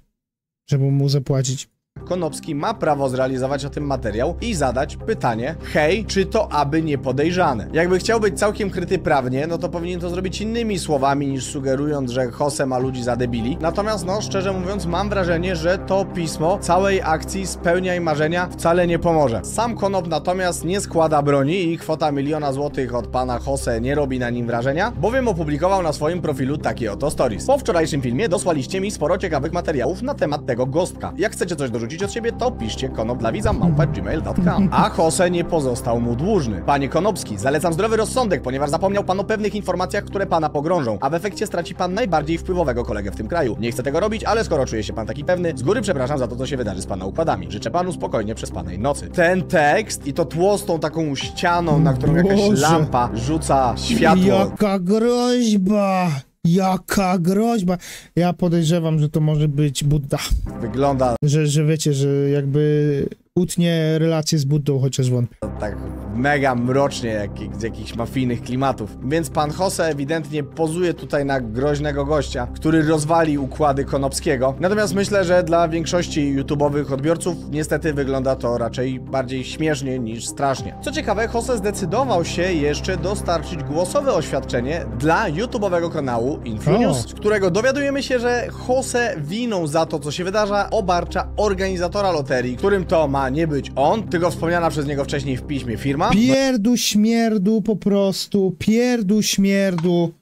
żeby mu zapłacić. Konopski ma prawo zrealizować o tym materiał i zadać pytanie: hej, czy to aby nie podejrzane? Jakby chciał być całkiem kryty prawnie, no to powinien to zrobić innymi słowami niż sugerując, że Jose ma ludzi za debili. Natomiast, no, szczerze mówiąc, mam wrażenie, że to pismo całej akcji spełniaj marzenia wcale nie pomoże. Sam Konop natomiast nie składa broni i kwota miliona złotych od pana Jose nie robi na nim wrażenia, bowiem opublikował na swoim profilu takie oto stories. Po wczorajszym filmie dosłaliście mi sporo ciekawych materiałów na temat tego gostka. Jak chcecie coś dorzucić od siebie, to piszcie konopdlawidza.gmail.com A Jose nie pozostał mu dłużny. Panie Konopski, zalecam zdrowy rozsądek, ponieważ zapomniał pan o pewnych informacjach, które pana pogrążą, a w efekcie straci pan najbardziej wpływowego kolegę w tym kraju. Nie chcę tego robić, ale skoro czuje się pan taki pewny, z góry przepraszam za to, co się wydarzy z pana układami. Życzę panu spokojnie przespanej nocy. Ten tekst i to tło z tą taką ścianą, na którą jakaś Boże. lampa rzuca światło. Jaka groźba! Jaka groźba! Ja podejrzewam, że to może być Budda. Wygląda Że, że wiecie, że jakby utnie relacje z Buddą, chociaż wątpię. tak mega mrocznie, jak, z jakichś mafijnych klimatów. Więc pan Jose ewidentnie pozuje tutaj na groźnego gościa, który rozwali układy Konopskiego. Natomiast myślę, że dla większości YouTube'owych odbiorców niestety wygląda to raczej bardziej śmiesznie niż strasznie. Co ciekawe, Jose zdecydował się jeszcze dostarczyć głosowe oświadczenie dla YouTube'owego kanału Influnews, z którego dowiadujemy się, że Jose winą za to, co się wydarza, obarcza organizatora loterii, którym to ma nie być on, tylko wspomniana przez niego wcześniej w piśmie firma. Pierdu śmierdu po prostu, pierdu śmierdu.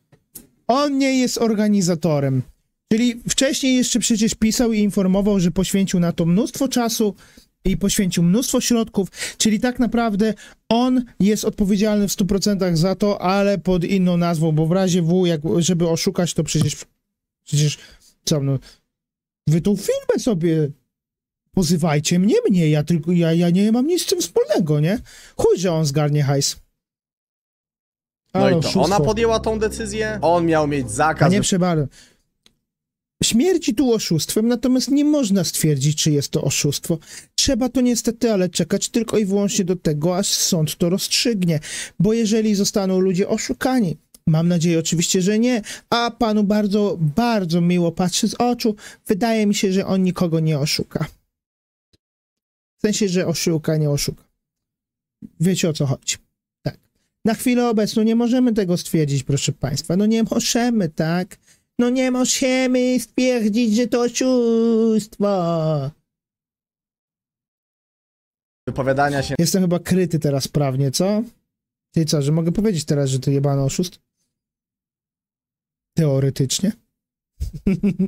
On nie jest organizatorem. Czyli wcześniej jeszcze przecież pisał i informował, że poświęcił na to mnóstwo czasu i poświęcił mnóstwo środków, czyli tak naprawdę on jest odpowiedzialny w 100% za to, ale pod inną nazwą, bo w razie W, jak, żeby oszukać, to przecież przecież co, no wy tą firmę sobie pozywajcie mnie, mnie, ja tylko, ja, ja nie mam nic z tym wspólnego, nie? Chuj, że on zgarnie hajs. No i to ona podjęła tą decyzję. On miał mieć A zakaz. nie przebarę. Śmierci tu oszustwem, natomiast nie można stwierdzić, czy jest to oszustwo. Trzeba to niestety, ale czekać tylko i wyłącznie do tego, aż sąd to rozstrzygnie. Bo jeżeli zostaną ludzie oszukani, mam nadzieję oczywiście, że nie, a panu bardzo, bardzo miło patrzy z oczu, wydaje mi się, że on nikogo nie oszuka. W sensie, że oszuka, nie oszuka. Wiecie o co chodzi. Tak. Na chwilę obecną nie możemy tego stwierdzić, proszę Państwa. No nie możemy, tak? No nie możemy stwierdzić, że to oszustwo. wypowiadania się Jestem chyba kryty teraz prawnie, co? Ty co, że mogę powiedzieć teraz, że to jebany oszust? Teoretycznie.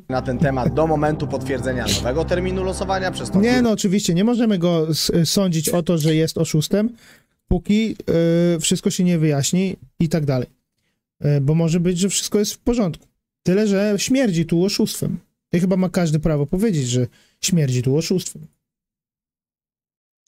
Na ten temat do momentu potwierdzenia nowego terminu losowania przez tą Nie, no oczywiście, nie możemy go s- sądzić o to, że jest oszustem, póki y, wszystko się nie wyjaśni i tak dalej. Y, bo może być, że wszystko jest w porządku. Tyle, że śmierdzi tu oszustwem. I chyba ma każdy prawo powiedzieć, że śmierdzi tu oszustwem.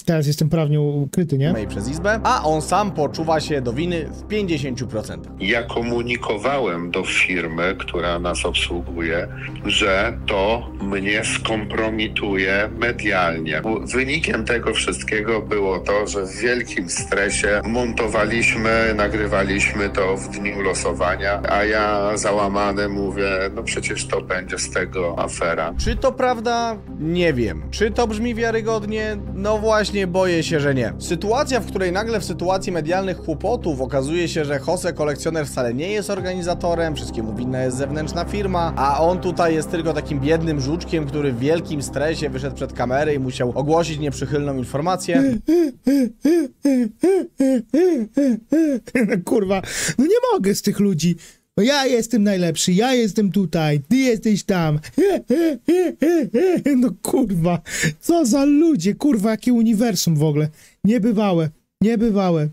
Teraz jestem prawnie ukryty, nie? przez Izbę, a on sam poczuwa się do winy w 50%. Ja komunikowałem do firmy, która nas obsługuje, że to mnie skompromituje medialnie. Wynikiem tego wszystkiego było to, że w wielkim stresie montowaliśmy, nagrywaliśmy to w dniu losowania, a ja załamany mówię, no przecież to będzie z tego afera. Czy to prawda? Nie wiem. Czy to brzmi wiarygodnie? No właśnie, boję się, że nie. Sytuacja, w której nagle w sytuacji medialnych kłopotów okazuje się, że Jose kolekcjoner wcale nie jest organizatorem, wszystkiemu winna jest zewnętrzna firma, a on tutaj jest tylko takim biednym żuczkiem, który w wielkim stresie wyszedł przed kamerę i musiał ogłosić nieprzychylną informację. Kurwa, no nie mogę z tych ludzi. No ja jestem najlepszy, ja jestem tutaj, ty jesteś tam. No kurwa, co za ludzie, kurwa, jakie uniwersum w ogóle. Niebywałe, niebywałe.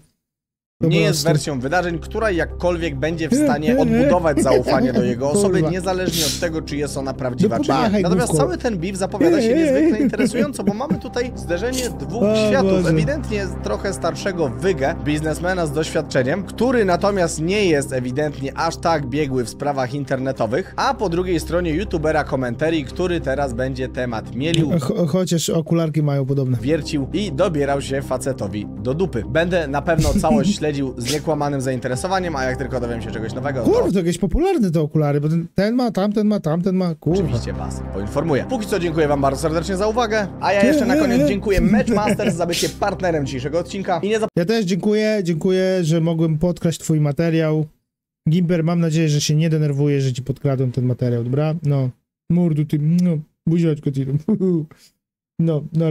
Nie jest wersją wydarzeń, która jakkolwiek będzie w stanie odbudować zaufanie do jego osoby, niezależnie od tego, czy jest ona prawdziwa, No czy nie. Natomiast cały ten beef zapowiada się niezwykle interesująco, bo mamy tutaj zderzenie dwóch światów. Ewidentnie trochę starszego wygę, biznesmena z doświadczeniem, który natomiast nie jest ewidentnie aż tak biegły w sprawach internetowych, a po drugiej stronie youtubera komentarii, który teraz będzie temat mielił, Cho- chociaż okularki mają podobne. wiercił i dobierał się facetowi do dupy. Będę na pewno całość śledził z niekłamanym zainteresowaniem, a jak tylko dowiem się czegoś nowego, to Kurwa, to jakieś popularne te okulary, bo ten, ten ma, tamten ma, tamten ma, kurwa. oczywiście was poinformuję. Póki co dziękuję wam bardzo serdecznie za uwagę, a ja jeszcze na koniec dziękuję Matchmasters za bycie partnerem dzisiejszego odcinka i nie Ja też dziękuję, dziękuję, że mogłem podkraść twój materiał. Gimper, mam nadzieję, że się nie denerwuje, że ci podkradłem ten materiał, dobra? No, mordu ty, no, buziaczko ty, no, no,